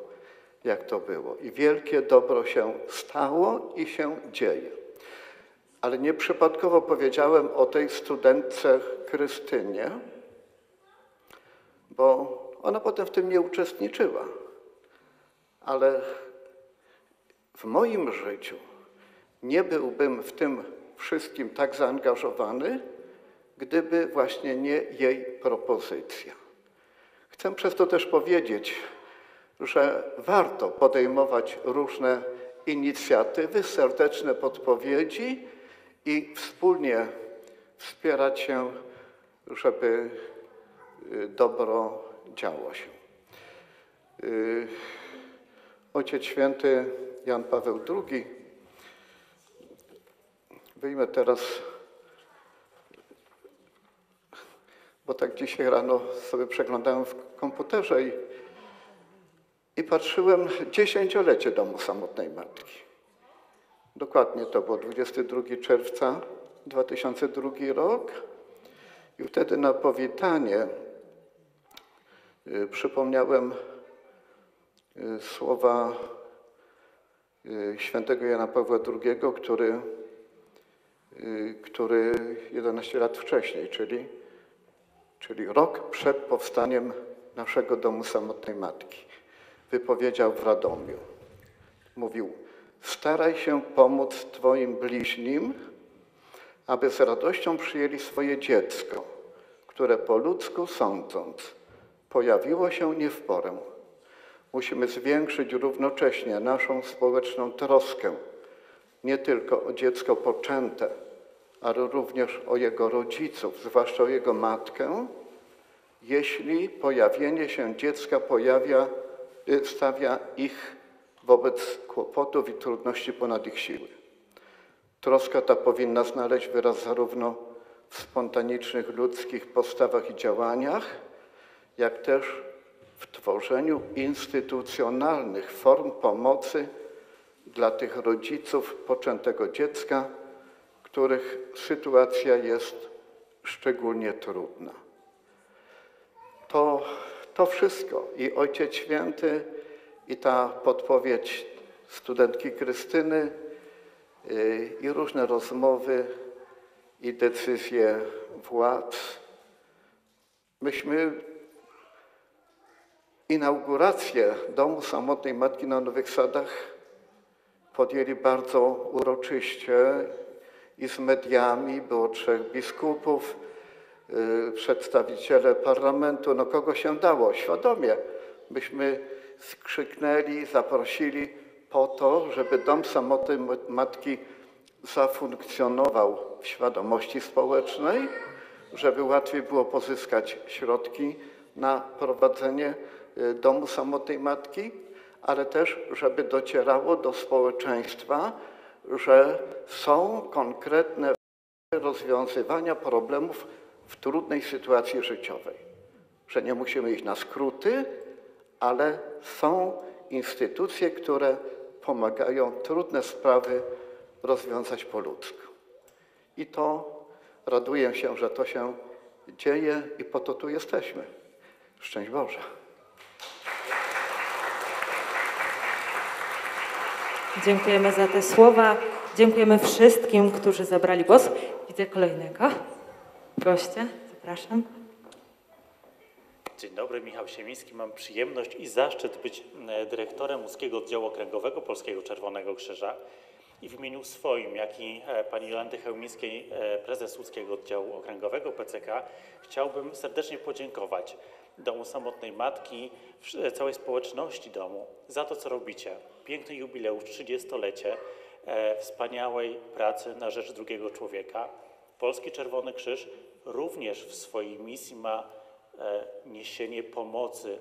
jak to było. I wielkie dobro się stało i się dzieje. Ale nieprzypadkowo powiedziałem o tej studentce Krystynie, bo ona potem w tym nie uczestniczyła. Ale w moim życiu nie byłbym w tym wszystkim tak zaangażowany, gdyby właśnie nie jej propozycja. Chcę przez to też powiedzieć, że warto podejmować różne inicjatywy, serdeczne podpowiedzi i wspólnie wspierać się, żeby y, dobro działo się. Y, Ojciec Święty Jan Paweł II, wyjmę teraz, bo tak dzisiaj rano sobie przeglądałem w komputerze i, i patrzyłem dziesięciolecie Domu Samotnej Matki. Dokładnie to było 22 czerwca 2002 rok i wtedy na powitanie y, przypomniałem y, słowa y, świętego Jana Pawła II, który, który 11 lat wcześniej, czyli, czyli rok przed powstaniem naszego Domu Samotnej Matki, wypowiedział w Radomiu. Mówił, staraj się pomóc Twoim bliźnim, aby z radością przyjęli swoje dziecko, które po ludzku sądząc pojawiło się nie w porę. Musimy zwiększyć równocześnie naszą społeczną troskę nie tylko o dziecko poczęte, ale również o jego rodziców, zwłaszcza o jego matkę, jeśli pojawienie się dziecka pojawia, y, stawia ich wobec kłopotów i trudności ponad ich siły. Troska ta powinna znaleźć wyraz zarówno w spontanicznych ludzkich postawach i działaniach, jak też w tworzeniu instytucjonalnych form pomocy dla tych rodziców poczętego dziecka, których sytuacja jest szczególnie trudna. To, to wszystko i Ojciec Święty, i ta podpowiedź studentki Krystyny, y, i różne rozmowy, i decyzje władz. Myśmy inaugurację Domu Samotnej Matki na Nowych Sadach podjęli bardzo uroczyście i z mediami, było trzech biskupów, y, przedstawiciele parlamentu, no kogo się dało, świadomie. Myśmy skrzyknęli, zaprosili po to, żeby Dom Samotnej Matki zafunkcjonował w świadomości społecznej, żeby łatwiej było pozyskać środki na prowadzenie y, Domu Samotnej Matki, ale też, żeby docierało do społeczeństwa, że są konkretne rozwiązywania problemów w trudnej sytuacji życiowej. Że nie musimy iść na skróty, ale są instytucje, które pomagają trudne sprawy rozwiązać po ludzku. I to raduję się, że to się dzieje i po to tu jesteśmy. Szczęść Boże. Dziękujemy za te słowa. Dziękujemy wszystkim, którzy zabrali głos. Widzę kolejnego gościa. Zapraszam. Dzień dobry, Michał Siemiński. Mam przyjemność i zaszczyt być e, dyrektorem Łódzkiego Oddziału Okręgowego Polskiego Czerwonego Krzyża. I w imieniu swoim, jak i e, pani Jolanty Chełmińskiej, e, prezes Łódzkiego Oddziału Okręgowego PCK, chciałbym serdecznie podziękować Domu Samotnej Matki, całej społeczności domu za to, co robicie. Piękny jubileusz, 30-lecie e, wspaniałej pracy na rzecz drugiego człowieka. Polski Czerwony Krzyż również w swojej misji ma e, niesienie pomocy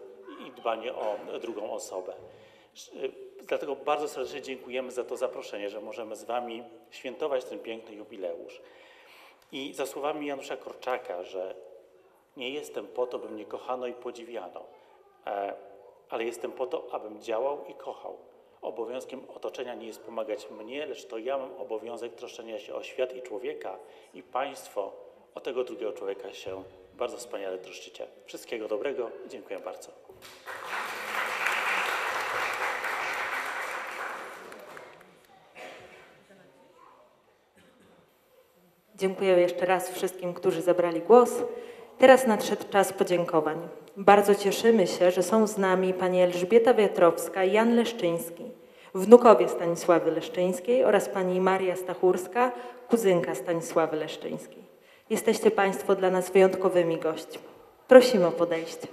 i dbanie o drugą osobę. E, Dlatego bardzo serdecznie dziękujemy za to zaproszenie, że możemy z Wami świętować ten piękny jubileusz. I za słowami Janusza Korczaka, że nie jestem po to, by mnie kochano i podziwiano, ale jestem po to, abym działał i kochał. Obowiązkiem otoczenia nie jest pomagać mnie, lecz to ja mam obowiązek troszczenia się o świat i człowieka i Państwo o tego drugiego człowieka się bardzo wspaniale troszczycie. Wszystkiego dobrego dziękuję bardzo. Dziękuję jeszcze raz wszystkim, którzy zabrali głos. Teraz nadszedł czas podziękowań. Bardzo cieszymy się, że są z nami pani Elżbieta Wiatrowska i Jan Leszczyński, wnukowie Stanisławy Leszczyńskiej oraz pani Maria Stachurska, kuzynka Stanisławy Leszczyńskiej. Jesteście Państwo dla nas wyjątkowymi gośćmi. Prosimy o podejście.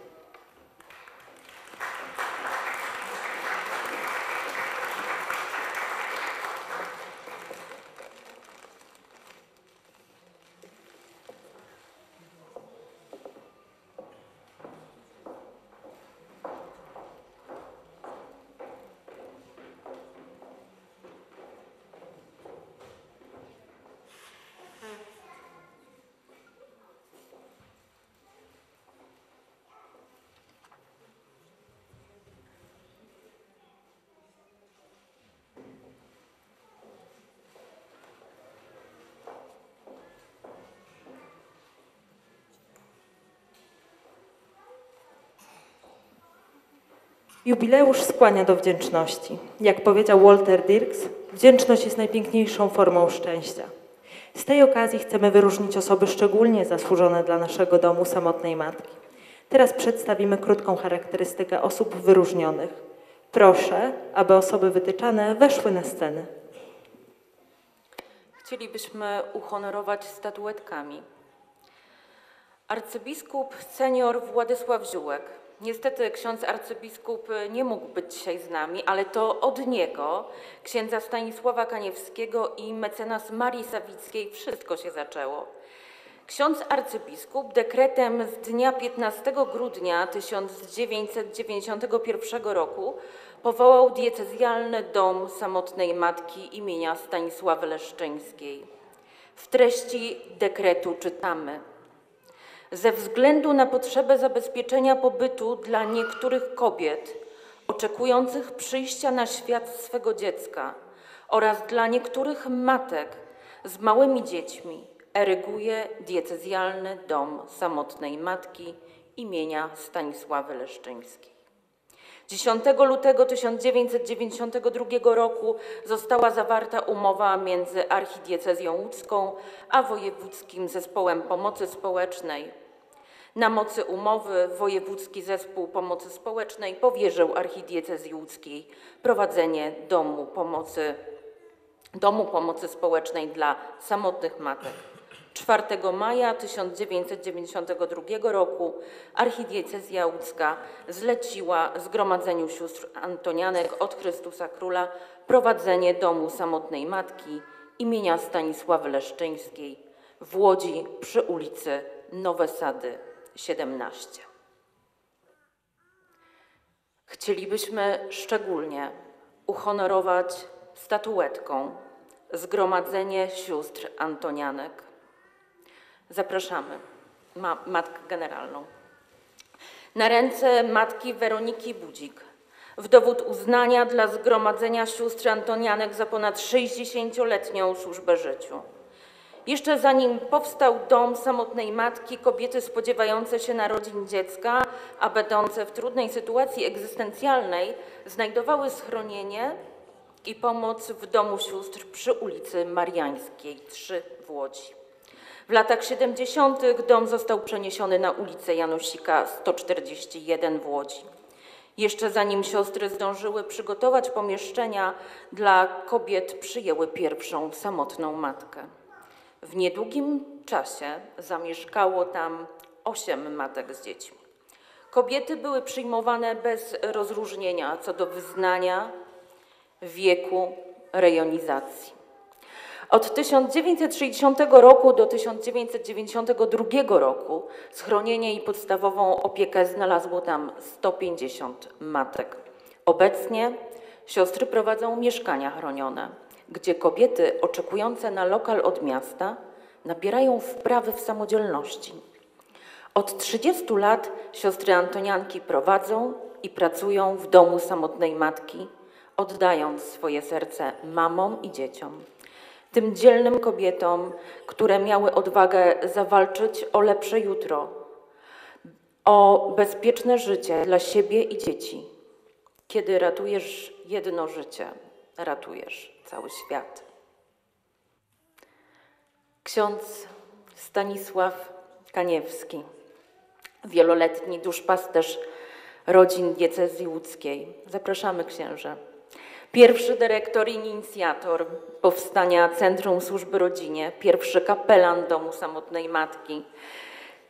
Jubileusz skłania do wdzięczności. Jak powiedział Walter Dirks, wdzięczność jest najpiękniejszą formą szczęścia. Z tej okazji chcemy wyróżnić osoby szczególnie zasłużone dla naszego domu samotnej matki. Teraz przedstawimy krótką charakterystykę osób wyróżnionych. Proszę, aby osoby wytyczane weszły na scenę. Chcielibyśmy uhonorować statuetkami. Arcybiskup senior Władysław Ziółek. Niestety ksiądz arcybiskup nie mógł być dzisiaj z nami, ale to od niego, księdza Stanisława Kaniewskiego i mecenas Marii Sawickiej wszystko się zaczęło. Ksiądz arcybiskup dekretem z dnia 15 grudnia 1991 roku powołał diecezjalny dom samotnej matki imienia Stanisławy Leszczyńskiej. W treści dekretu czytamy: Ze względu na potrzebę zabezpieczenia pobytu dla niektórych kobiet oczekujących przyjścia na świat swego dziecka oraz dla niektórych matek z małymi dziećmi eryguje diecezjalny dom samotnej matki imienia Stanisławy Leszczyńskiej. 10 lutego 1992 roku została zawarta umowa między archidiecezją łódzką a Wojewódzkim Zespołem Pomocy Społecznej. Na mocy umowy Wojewódzki Zespół Pomocy Społecznej powierzył archidiecezji łódzkiej prowadzenie domu pomocy, domu pomocy społecznej dla samotnych matek. 4 maja 1992 roku archidiecezja łódzka zleciła Zgromadzeniu Sióstr Antonianek od Chrystusa Króla prowadzenie domu samotnej matki imienia Stanisławy Leszczyńskiej w Łodzi przy ulicy Nowe Sady 17. Chcielibyśmy szczególnie uhonorować statuetką Zgromadzenie Sióstr Antonianek. Zapraszamy ma Matkę Generalną. Na ręce matki Weroniki Budzik w dowód uznania dla Zgromadzenia Sióstr Antonianek za ponad 60-letnią służbę życiu. Jeszcze zanim powstał dom samotnej matki, kobiety spodziewające się narodzin dziecka, a będące w trudnej sytuacji egzystencjalnej, znajdowały schronienie i pomoc w domu sióstr przy ulicy Mariańskiej 3 w Łodzi. W latach 70. dom został przeniesiony na ulicę Janosika 141 w Łodzi. Jeszcze zanim siostry zdążyły przygotować pomieszczenia dla kobiet, przyjęły pierwszą samotną matkę. W niedługim czasie zamieszkało tam osiem matek z dziećmi. Kobiety były przyjmowane bez rozróżnienia co do wyznania, wieku, rejonizacji. Od 1960 roku do 1992 roku schronienie i podstawową opiekę znalazło tam 150 matek. Obecnie siostry prowadzą mieszkania chronione, gdzie kobiety oczekujące na lokal od miasta nabierają wprawy w samodzielności. Od 30 lat siostry Antonianki prowadzą i pracują w domu samotnej matki, oddając swoje serce mamom i dzieciom. Tym dzielnym kobietom, które miały odwagę zawalczyć o lepsze jutro, o bezpieczne życie dla siebie i dzieci. Kiedy ratujesz jedno życie, ratujesz cały świat. Ksiądz Stanisław Kaniewski, wieloletni duszpasterz rodzin diecezji łódzkiej. Zapraszamy księże. Pierwszy dyrektor i inicjator powstania Centrum Służby Rodzinie, pierwszy kapelan Domu Samotnej Matki.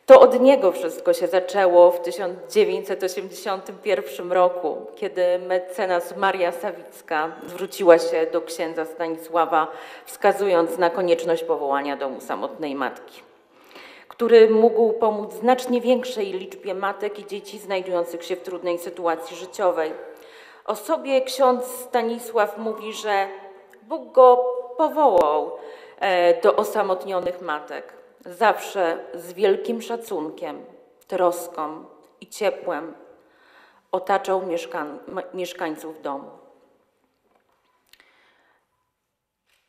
To od niego wszystko się zaczęło w 1981 roku, kiedy mecenas Maria Sawicka zwróciła się do księdza Stanisława, wskazując na konieczność powołania Domu Samotnej Matki, który mógł pomóc znacznie większej liczbie matek i dzieci znajdujących się w trudnej sytuacji życiowej. O sobie ksiądz Stanisław mówi, że Bóg go powołał e, do osamotnionych matek. Zawsze z wielkim szacunkiem, troską i ciepłem otaczał mieszkan mieszkańców domu.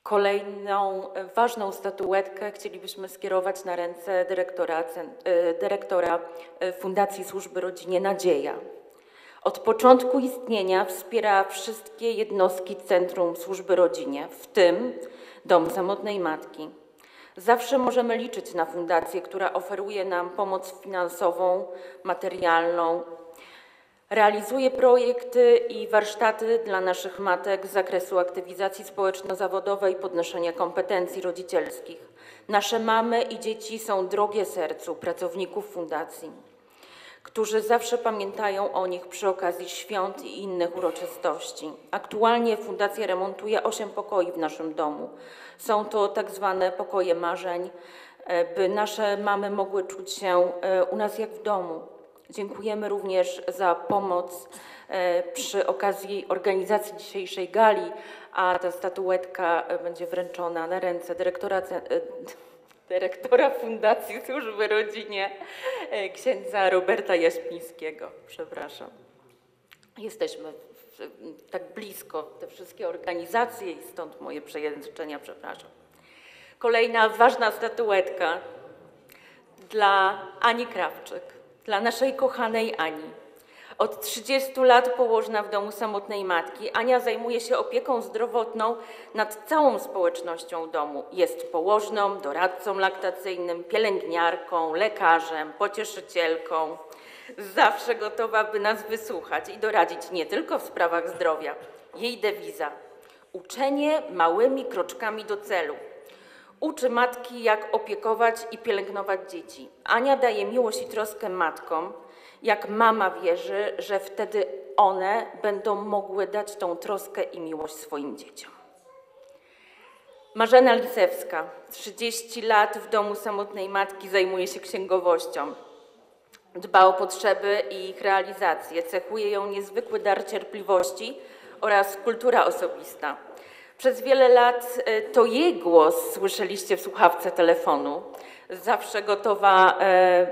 Kolejną ważną statuetkę chcielibyśmy skierować na ręce dyrektora, dyrektora Fundacji Służby Rodzinie Nadzieja. Od początku istnienia wspiera wszystkie jednostki Centrum Służby Rodzinie, w tym Dom Samotnej Matki. Zawsze możemy liczyć na fundację, która oferuje nam pomoc finansową, materialną, Realizuje projekty i warsztaty dla naszych matek z zakresu aktywizacji społeczno-zawodowej i podnoszenia kompetencji rodzicielskich. Nasze mamy i dzieci są drogie sercu pracowników fundacji, którzy zawsze pamiętają o nich przy okazji świąt i innych uroczystości. Aktualnie fundacja remontuje osiem pokoi w naszym domu. Są to tak zwane pokoje marzeń, e, by nasze mamy mogły czuć się e, u nas jak w domu. Dziękujemy również za pomoc e, przy okazji organizacji dzisiejszej gali, a ta statuetka będzie wręczona na ręce dyrektora, dyrektora Fundacji Służby Rodzinie, e, księdza Roberta Jaśmińskiego. Przepraszam. Jesteśmy tak blisko te wszystkie organizacje i stąd moje przejęzyczenia, przepraszam. Kolejna ważna statuetka dla Ani Krawczyk, dla naszej kochanej Ani. Od 30 lat położna w domu samotnej matki, Ania zajmuje się opieką zdrowotną nad całą społecznością domu. Jest położną, doradcą laktacyjnym, pielęgniarką, lekarzem, pocieszycielką. Zawsze gotowa, by nas wysłuchać i doradzić nie tylko w sprawach zdrowia. Jej dewiza: uczenie małymi kroczkami do celu. Uczy matki, jak opiekować i pielęgnować dzieci. Ania daje miłość i troskę matkom, jak mama wierzy, że wtedy one będą mogły dać tą troskę i miłość swoim dzieciom. Marzena Lisewska, 30 lat w domu samotnej matki, zajmuje się księgowością. Dba o potrzeby i ich realizację. Cechuje ją niezwykły dar cierpliwości oraz kultura osobista. Przez wiele lat e, to jej głos słyszeliście w słuchawce telefonu. Zawsze gotowa, e,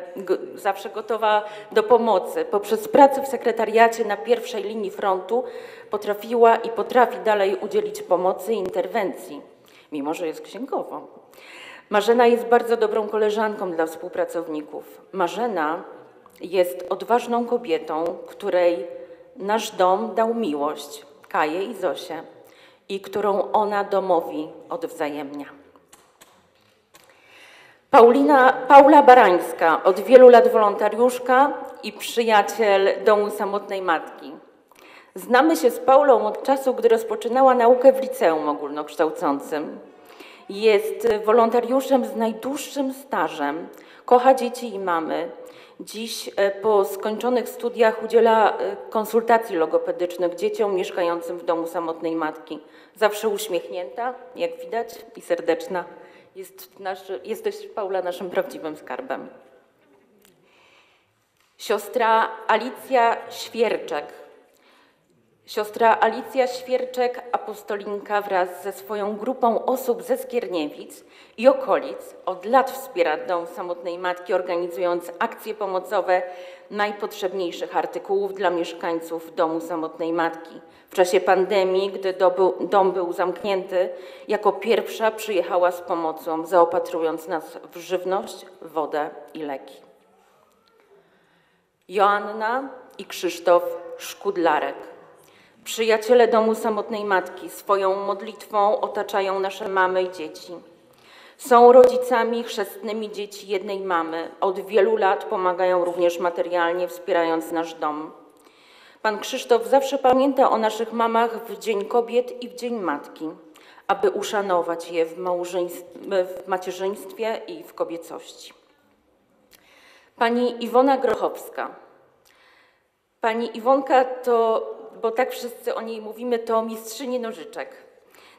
zawsze gotowa do pomocy. Poprzez pracę w sekretariacie na pierwszej linii frontu potrafiła i potrafi dalej udzielić pomocy i interwencji, mimo że jest księgową. Marzena jest bardzo dobrą koleżanką dla współpracowników. Marzena jest odważną kobietą, której nasz dom dał miłość, Kaję i Zosię, i którą ona domowi odwzajemnia. Paulina, Paula Barańska, od wielu lat wolontariuszka i przyjaciel Domu Samotnej Matki. Znamy się z Paulą od czasu, gdy rozpoczynała naukę w liceum ogólnokształcącym. Jest wolontariuszem z najdłuższym stażem, kocha dzieci i mamy. Dziś e, po skończonych studiach udziela e, konsultacji logopedycznych dzieciom mieszkającym w domu samotnej matki. Zawsze uśmiechnięta, jak widać, i serdeczna. Jest nasz, jesteś, Paula, naszym prawdziwym skarbem. Siostra Alicja Świerczek. Siostra Alicja Świerczek, apostolinka wraz ze swoją grupą osób ze Skierniewic i okolic od lat wspiera Dom Samotnej Matki, organizując akcje pomocowe najpotrzebniejszych artykułów dla mieszkańców Domu Samotnej Matki. W czasie pandemii, gdy dom był zamknięty, jako pierwsza przyjechała z pomocą, zaopatrując nas w żywność, wodę i leki. Joanna i Krzysztof Szkudlarek. Przyjaciele domu samotnej matki swoją modlitwą otaczają nasze mamy i dzieci. Są rodzicami chrzestnymi dzieci jednej mamy. Od wielu lat pomagają również materialnie, wspierając nasz dom. Pan Krzysztof zawsze pamięta o naszych mamach w Dzień Kobiet i w Dzień Matki, aby uszanować je w, w macierzyństwie i w kobiecości. Pani Iwona Grochowska. Pani Iwonka to, bo tak wszyscy o niej mówimy, to mistrzyni nożyczek.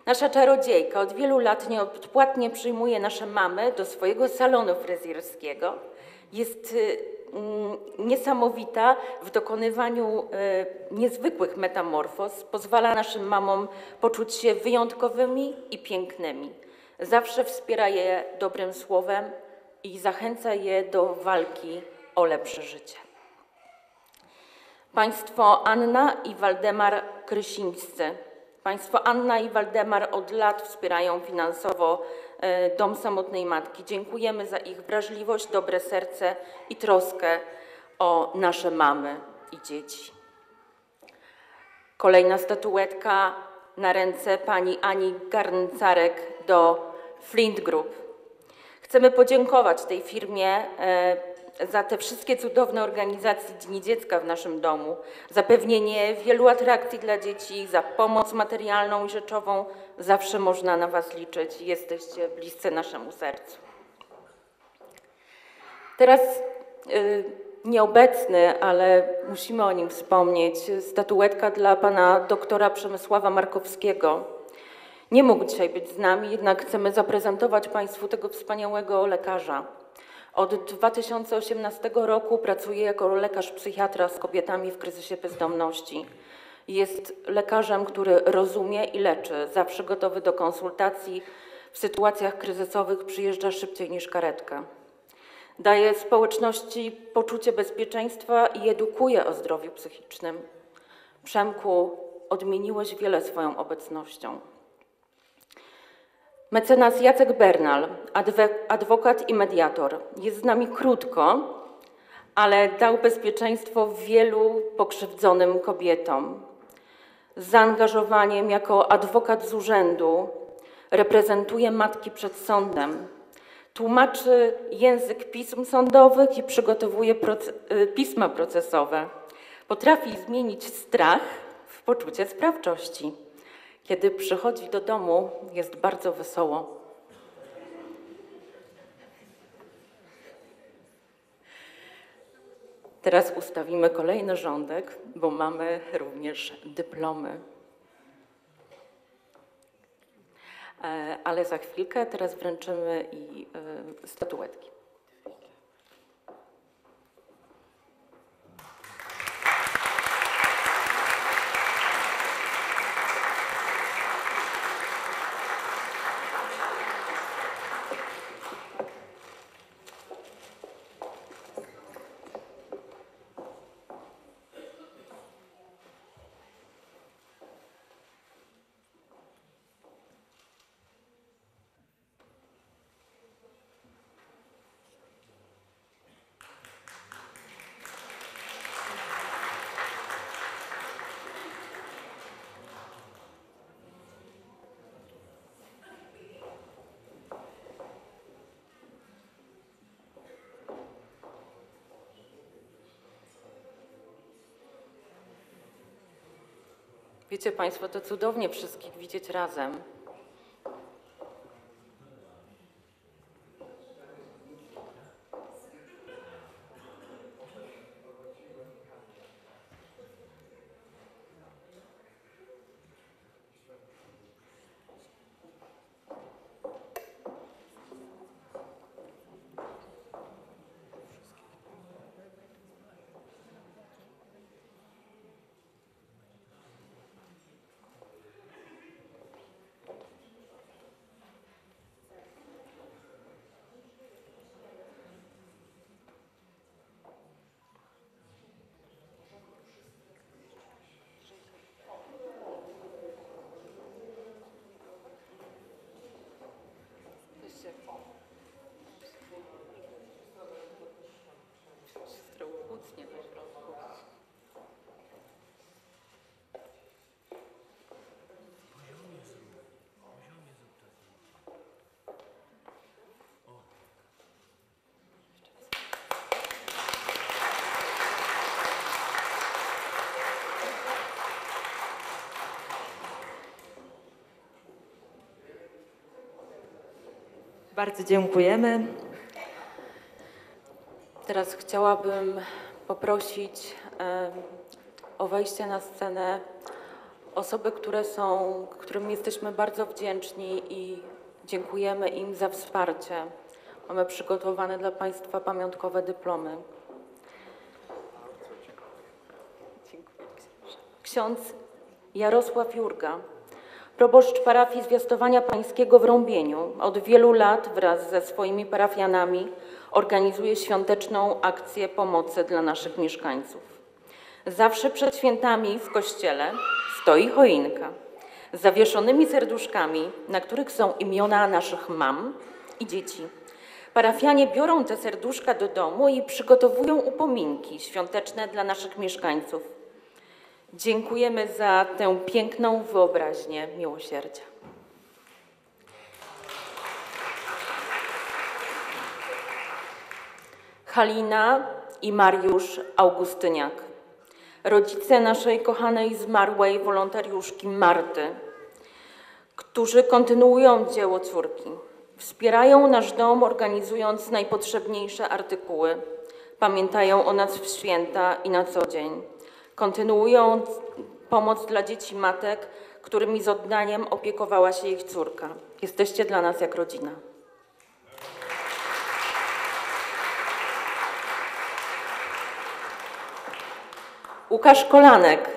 Nasza czarodziejka od wielu lat nieodpłatnie przyjmuje nasze mamy do swojego salonu fryzjerskiego. Jest y, mm, niesamowita w dokonywaniu y, niezwykłych metamorfoz. Pozwala naszym mamom poczuć się wyjątkowymi i pięknymi. Zawsze wspiera je dobrym słowem i zachęca je do walki o lepsze życie. Państwo Anna i Waldemar Krysińscy. Państwo Anna i Waldemar od lat wspierają finansowo e, Dom Samotnej Matki. Dziękujemy za ich wrażliwość, dobre serce i troskę o nasze mamy i dzieci. Kolejna statuetka na ręce pani Ani Garncarek do Flint Group. Chcemy podziękować tej firmie e, za te wszystkie cudowne organizacje Dni Dziecka w naszym domu, zapewnienie wielu atrakcji dla dzieci, za pomoc materialną i rzeczową. Zawsze można na Was liczyć. Jesteście bliscy naszemu sercu. Teraz y, nieobecny, ale musimy o nim wspomnieć, statuetka dla pana doktora Przemysława Markowskiego. Nie mógł dzisiaj być z nami, jednak chcemy zaprezentować Państwu tego wspaniałego lekarza. Od 2018 roku pracuje jako lekarz psychiatra z kobietami w kryzysie bezdomności. Jest lekarzem, który rozumie i leczy, zawsze gotowy do konsultacji. W sytuacjach kryzysowych przyjeżdża szybciej niż karetka. Daje społeczności poczucie bezpieczeństwa i edukuje o zdrowiu psychicznym. Przemku, odmieniłeś wiele swoją obecnością. Mecenas Jacek Bernal, adwokat i mediator, jest z nami krótko, ale dał bezpieczeństwo wielu pokrzywdzonym kobietom. Z zaangażowaniem jako adwokat z urzędu reprezentuje matki przed sądem, tłumaczy język pism sądowych i przygotowuje y, pisma procesowe. Potrafi zmienić strach w poczucie sprawczości. Kiedy przychodzi do domu, jest bardzo wesoło. Teraz ustawimy kolejny rządek, bo mamy również dyplomy. E, Ale za chwilkę teraz wręczymy i e, statuetki. Wiecie Państwo, to cudownie wszystkich widzieć razem. Bardzo dziękujemy. Teraz chciałabym poprosić o wejście na scenę osoby, które są, którym jesteśmy bardzo wdzięczni i dziękujemy im za wsparcie. Mamy przygotowane dla Państwa pamiątkowe dyplomy. Ksiądz Jarosław Jurga, proboszcz parafii Zwiastowania Pańskiego w Rąbieniu, od wielu lat wraz ze swoimi parafianami organizuje świąteczną akcję pomocy dla naszych mieszkańców. Zawsze przed świętami w kościele stoi choinka z zawieszonymi serduszkami, na których są imiona naszych mam i dzieci. Parafianie biorą te serduszka do domu i przygotowują upominki świąteczne dla naszych mieszkańców. Dziękujemy za tę piękną wyobraźnię miłosierdzia. Halina i Mariusz Augustyniak, rodzice naszej kochanej zmarłej wolontariuszki Marty, którzy kontynuują dzieło córki. Wspierają nasz dom, organizując najpotrzebniejsze artykuły. Pamiętają o nas w święta i na co dzień. Kontynuują pomoc dla dzieci matek, którymi z oddaniem opiekowała się ich córka. Jesteście dla nas jak rodzina. Łukasz Kolanek,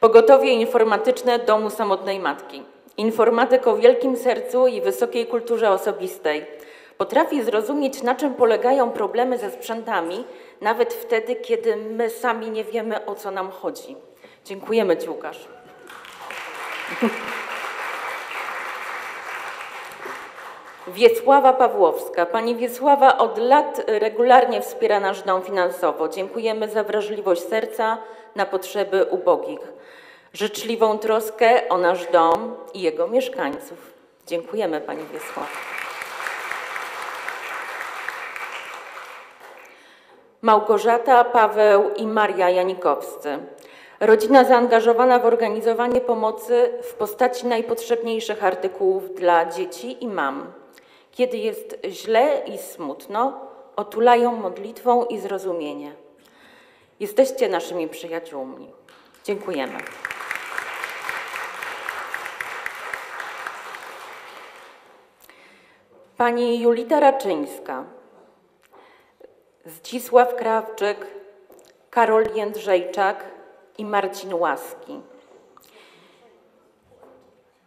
Pogotowie Informatyczne Domu Samotnej Matki. Informatyk o wielkim sercu i wysokiej kulturze osobistej. Potrafi zrozumieć, na czym polegają problemy ze sprzętami, nawet wtedy, kiedy my sami nie wiemy, o co nam chodzi. Dziękujemy Ci, Łukasz. Wiesława Pawłowska. Pani Wiesława od lat regularnie wspiera nasz dom finansowo. Dziękujemy za wrażliwość serca na potrzeby ubogich, życzliwą troskę o nasz dom i jego mieszkańców. Dziękujemy Pani Wiesława. Małgorzata, Paweł i Maria Janikowscy. Rodzina zaangażowana w organizowanie pomocy w postaci najpotrzebniejszych artykułów dla dzieci i mam. Kiedy jest źle i smutno, otulają modlitwą i zrozumienie. Jesteście naszymi przyjaciółmi. Dziękujemy. Pani Julita Raczyńska, Zdzisław Krawczyk, Karol Jędrzejczak i Marcin Łaski.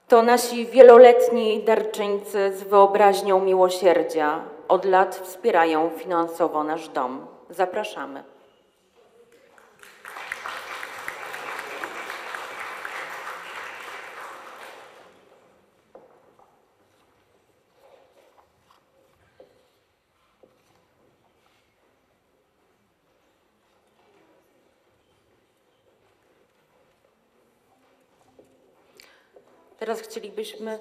To nasi wieloletni darczyńcy z wyobraźnią miłosierdzia. Od lat wspierają finansowo nasz dom. Zapraszamy. Teraz chcielibyśmy.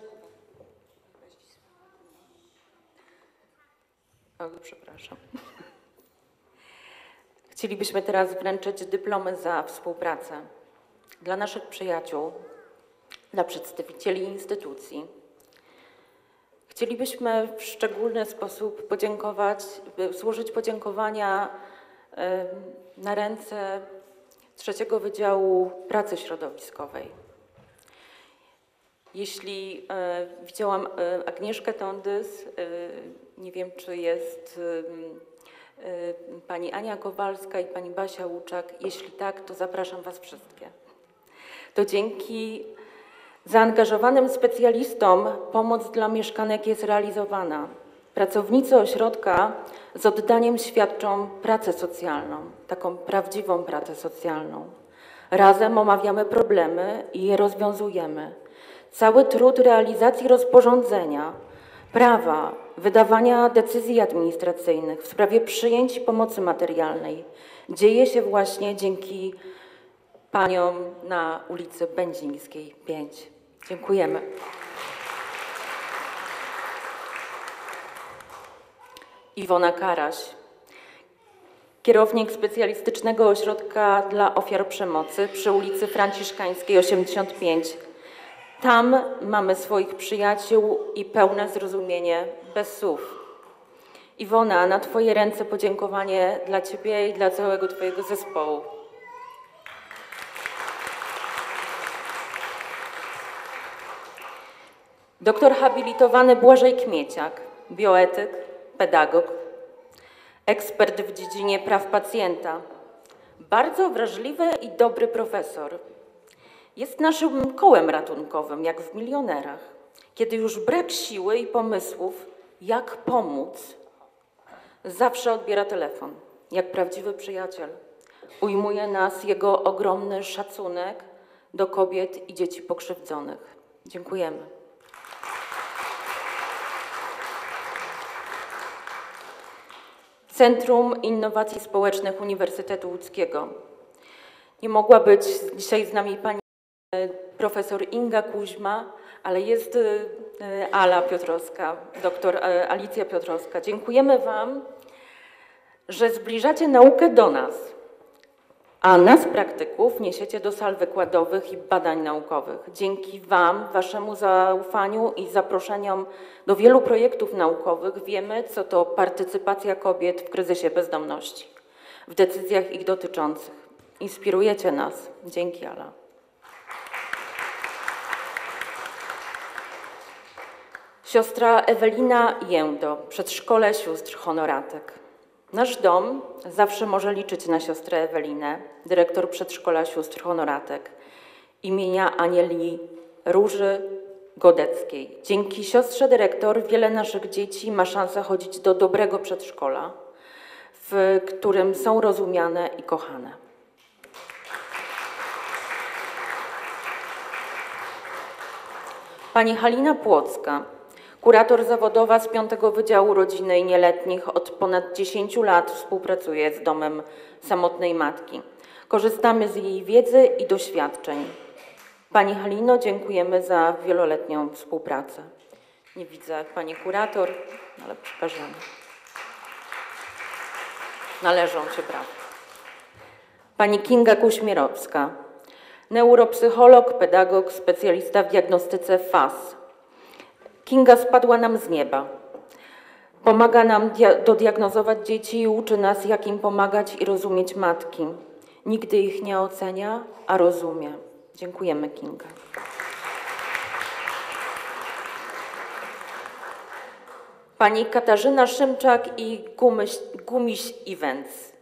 O, przepraszam. Chcielibyśmy teraz wręczyć dyplomy za współpracę dla naszych przyjaciół, dla przedstawicieli instytucji. Chcielibyśmy w szczególny sposób podziękować, złożyć podziękowania na ręce Trzeciego Wydziału Pracy Środowiskowej. Jeśli e, widziałam e, Agnieszkę Tondys, e, nie wiem, czy jest pani Ania Kowalska i pani Basia Łuczak. Jeśli tak, to zapraszam was wszystkie. To dzięki zaangażowanym specjalistom pomoc dla mieszkanek jest realizowana. Pracownicy ośrodka z oddaniem świadczą pracę socjalną, taką prawdziwą pracę socjalną. Razem omawiamy problemy i je rozwiązujemy. Cały trud realizacji rozporządzenia, prawa, wydawania decyzji administracyjnych w sprawie przyjęć pomocy materialnej dzieje się właśnie dzięki paniom na ulicy Będzińskiej 5. Dziękujemy. Iwona Karaś, kierownik specjalistycznego ośrodka dla ofiar przemocy przy ulicy Franciszkańskiej 85. Tam mamy swoich przyjaciół i pełne zrozumienie bez słów. Iwona, na Twoje ręce podziękowanie dla Ciebie i dla całego Twojego zespołu. Doktor habilitowany Błażej Kmieciak, bioetyk, pedagog, ekspert w dziedzinie praw pacjenta, bardzo wrażliwy i dobry profesor. Jest naszym kołem ratunkowym, jak w milionerach. Kiedy już brak siły i pomysłów, jak pomóc, zawsze odbiera telefon, jak prawdziwy przyjaciel. Ujmuje nas jego ogromny szacunek do kobiet i dzieci pokrzywdzonych. Dziękujemy. Centrum Innowacji Społecznych Uniwersytetu Łódzkiego. Nie mogła być dzisiaj z nami pani profesor Inga Kuźma, ale jest e, e, Ala Piotrowska, doktor e, Alicja Piotrowska. Dziękujemy Wam, że zbliżacie naukę do nas, a nas, praktyków, niesiecie do sal wykładowych i badań naukowych. Dzięki Wam, Waszemu zaufaniu i zaproszeniom do wielu projektów naukowych wiemy, co to partycypacja kobiet w kryzysie bezdomności, w decyzjach ich dotyczących. Inspirujecie nas. Dzięki, Ala. Siostra Ewelina Jędo, przedszkole sióstr honoratek. Nasz dom zawsze może liczyć na siostrę Ewelinę, dyrektor przedszkola sióstr honoratek imienia Anieli Róży Godeckiej. Dzięki siostrze dyrektor wiele naszych dzieci ma szansę chodzić do dobrego przedszkola, w którym są rozumiane i kochane. Pani Halina Płocka, kurator zawodowa z Piątego Wydziału Rodziny i Nieletnich od ponad 10 lat współpracuje z Domem Samotnej Matki. Korzystamy z jej wiedzy i doświadczeń. Pani Halino, dziękujemy za wieloletnią współpracę. Nie widzę pani kurator, ale przekażemy. Należą się brawa. Pani Kinga Kuśmierowska, neuropsycholog, pedagog, specjalista w diagnostyce FAS. Kinga spadła nam z nieba. Pomaga nam dia- dodiagnozować dzieci i uczy nas, jak im pomagać i rozumieć matki. Nigdy ich nie ocenia, a rozumie. Dziękujemy, Kinga. Pani Katarzyna Szymczak i Gumyś, Gumiś Events.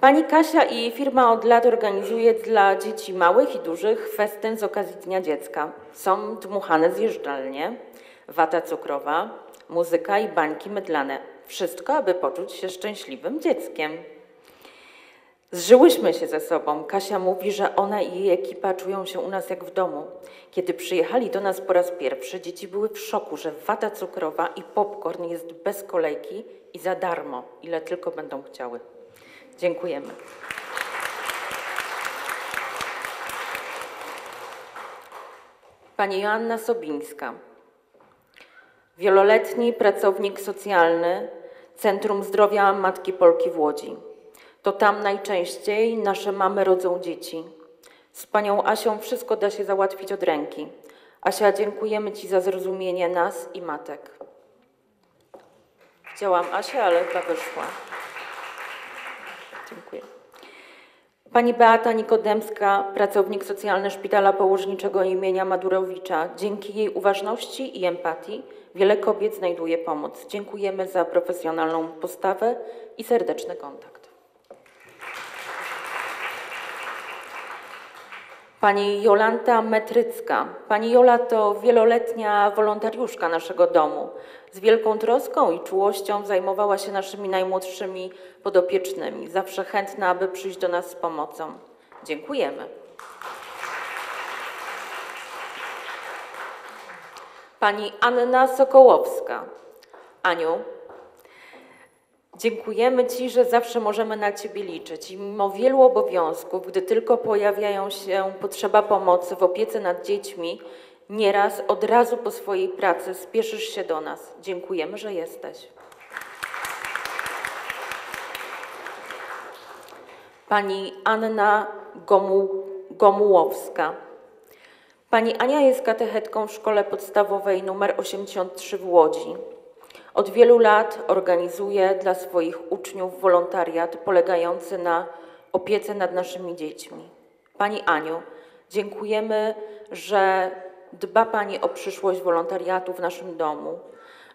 Pani Kasia i jej firma od lat organizuje dla dzieci małych i dużych festyn z okazji Dnia Dziecka. Są dmuchane zjeżdżalnie, wata cukrowa, muzyka i bańki mydlane. Wszystko, aby poczuć się szczęśliwym dzieckiem. Zżyłyśmy się ze sobą. Kasia mówi, że ona i jej ekipa czują się u nas jak w domu. Kiedy przyjechali do nas po raz pierwszy, dzieci były w szoku, że wata cukrowa i popcorn jest bez kolejki i za darmo, ile tylko będą chciały. Dziękujemy. Pani Joanna Sobińska. Wieloletni pracownik socjalny Centrum Zdrowia Matki Polki w Łodzi. To tam najczęściej nasze mamy rodzą dzieci. Z panią Asią wszystko da się załatwić od ręki. Asia, dziękujemy Ci za zrozumienie nas i matek. Chciałam Asię, ale chyba wyszła. Dziękuję. Pani Beata Nikodemska, pracownik socjalny Szpitala Położniczego imienia Madurowicza. Dzięki jej uważności i empatii wiele kobiet znajduje pomoc. Dziękujemy za profesjonalną postawę i serdeczny kontakt. Pani Jolanta Metrycka. Pani Jola to wieloletnia wolontariuszka naszego domu. Z wielką troską i czułością zajmowała się naszymi najmłodszymi podopiecznymi. Zawsze chętna, aby przyjść do nas z pomocą. Dziękujemy. Pani Anna Sokołowska. Aniu, Dziękujemy Ci, że zawsze możemy na Ciebie liczyć i mimo wielu obowiązków, gdy tylko pojawiają się potrzeba pomocy w opiece nad dziećmi, nieraz od razu po swojej pracy spieszysz się do nas. Dziękujemy, że jesteś. Pani Anna Gomu, Gomułowska. Pani Ania jest katechetką w szkole podstawowej nr 83 w Łodzi. Od wielu lat organizuje dla swoich uczniów wolontariat polegający na opiece nad naszymi dziećmi. Pani Aniu, dziękujemy, że dba Pani o przyszłość wolontariatu w naszym domu,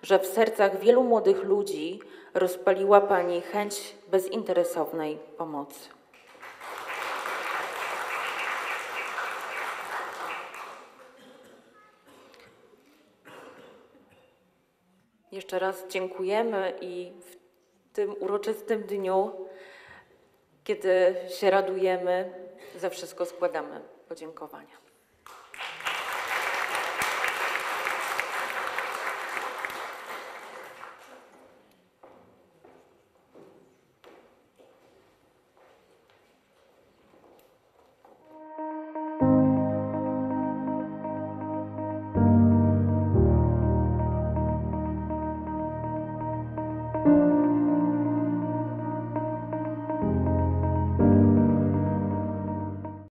że w sercach wielu młodych ludzi rozpaliła Pani chęć bezinteresownej pomocy. Jeszcze raz dziękujemy i w tym uroczystym dniu, kiedy się radujemy, za wszystko składamy podziękowania.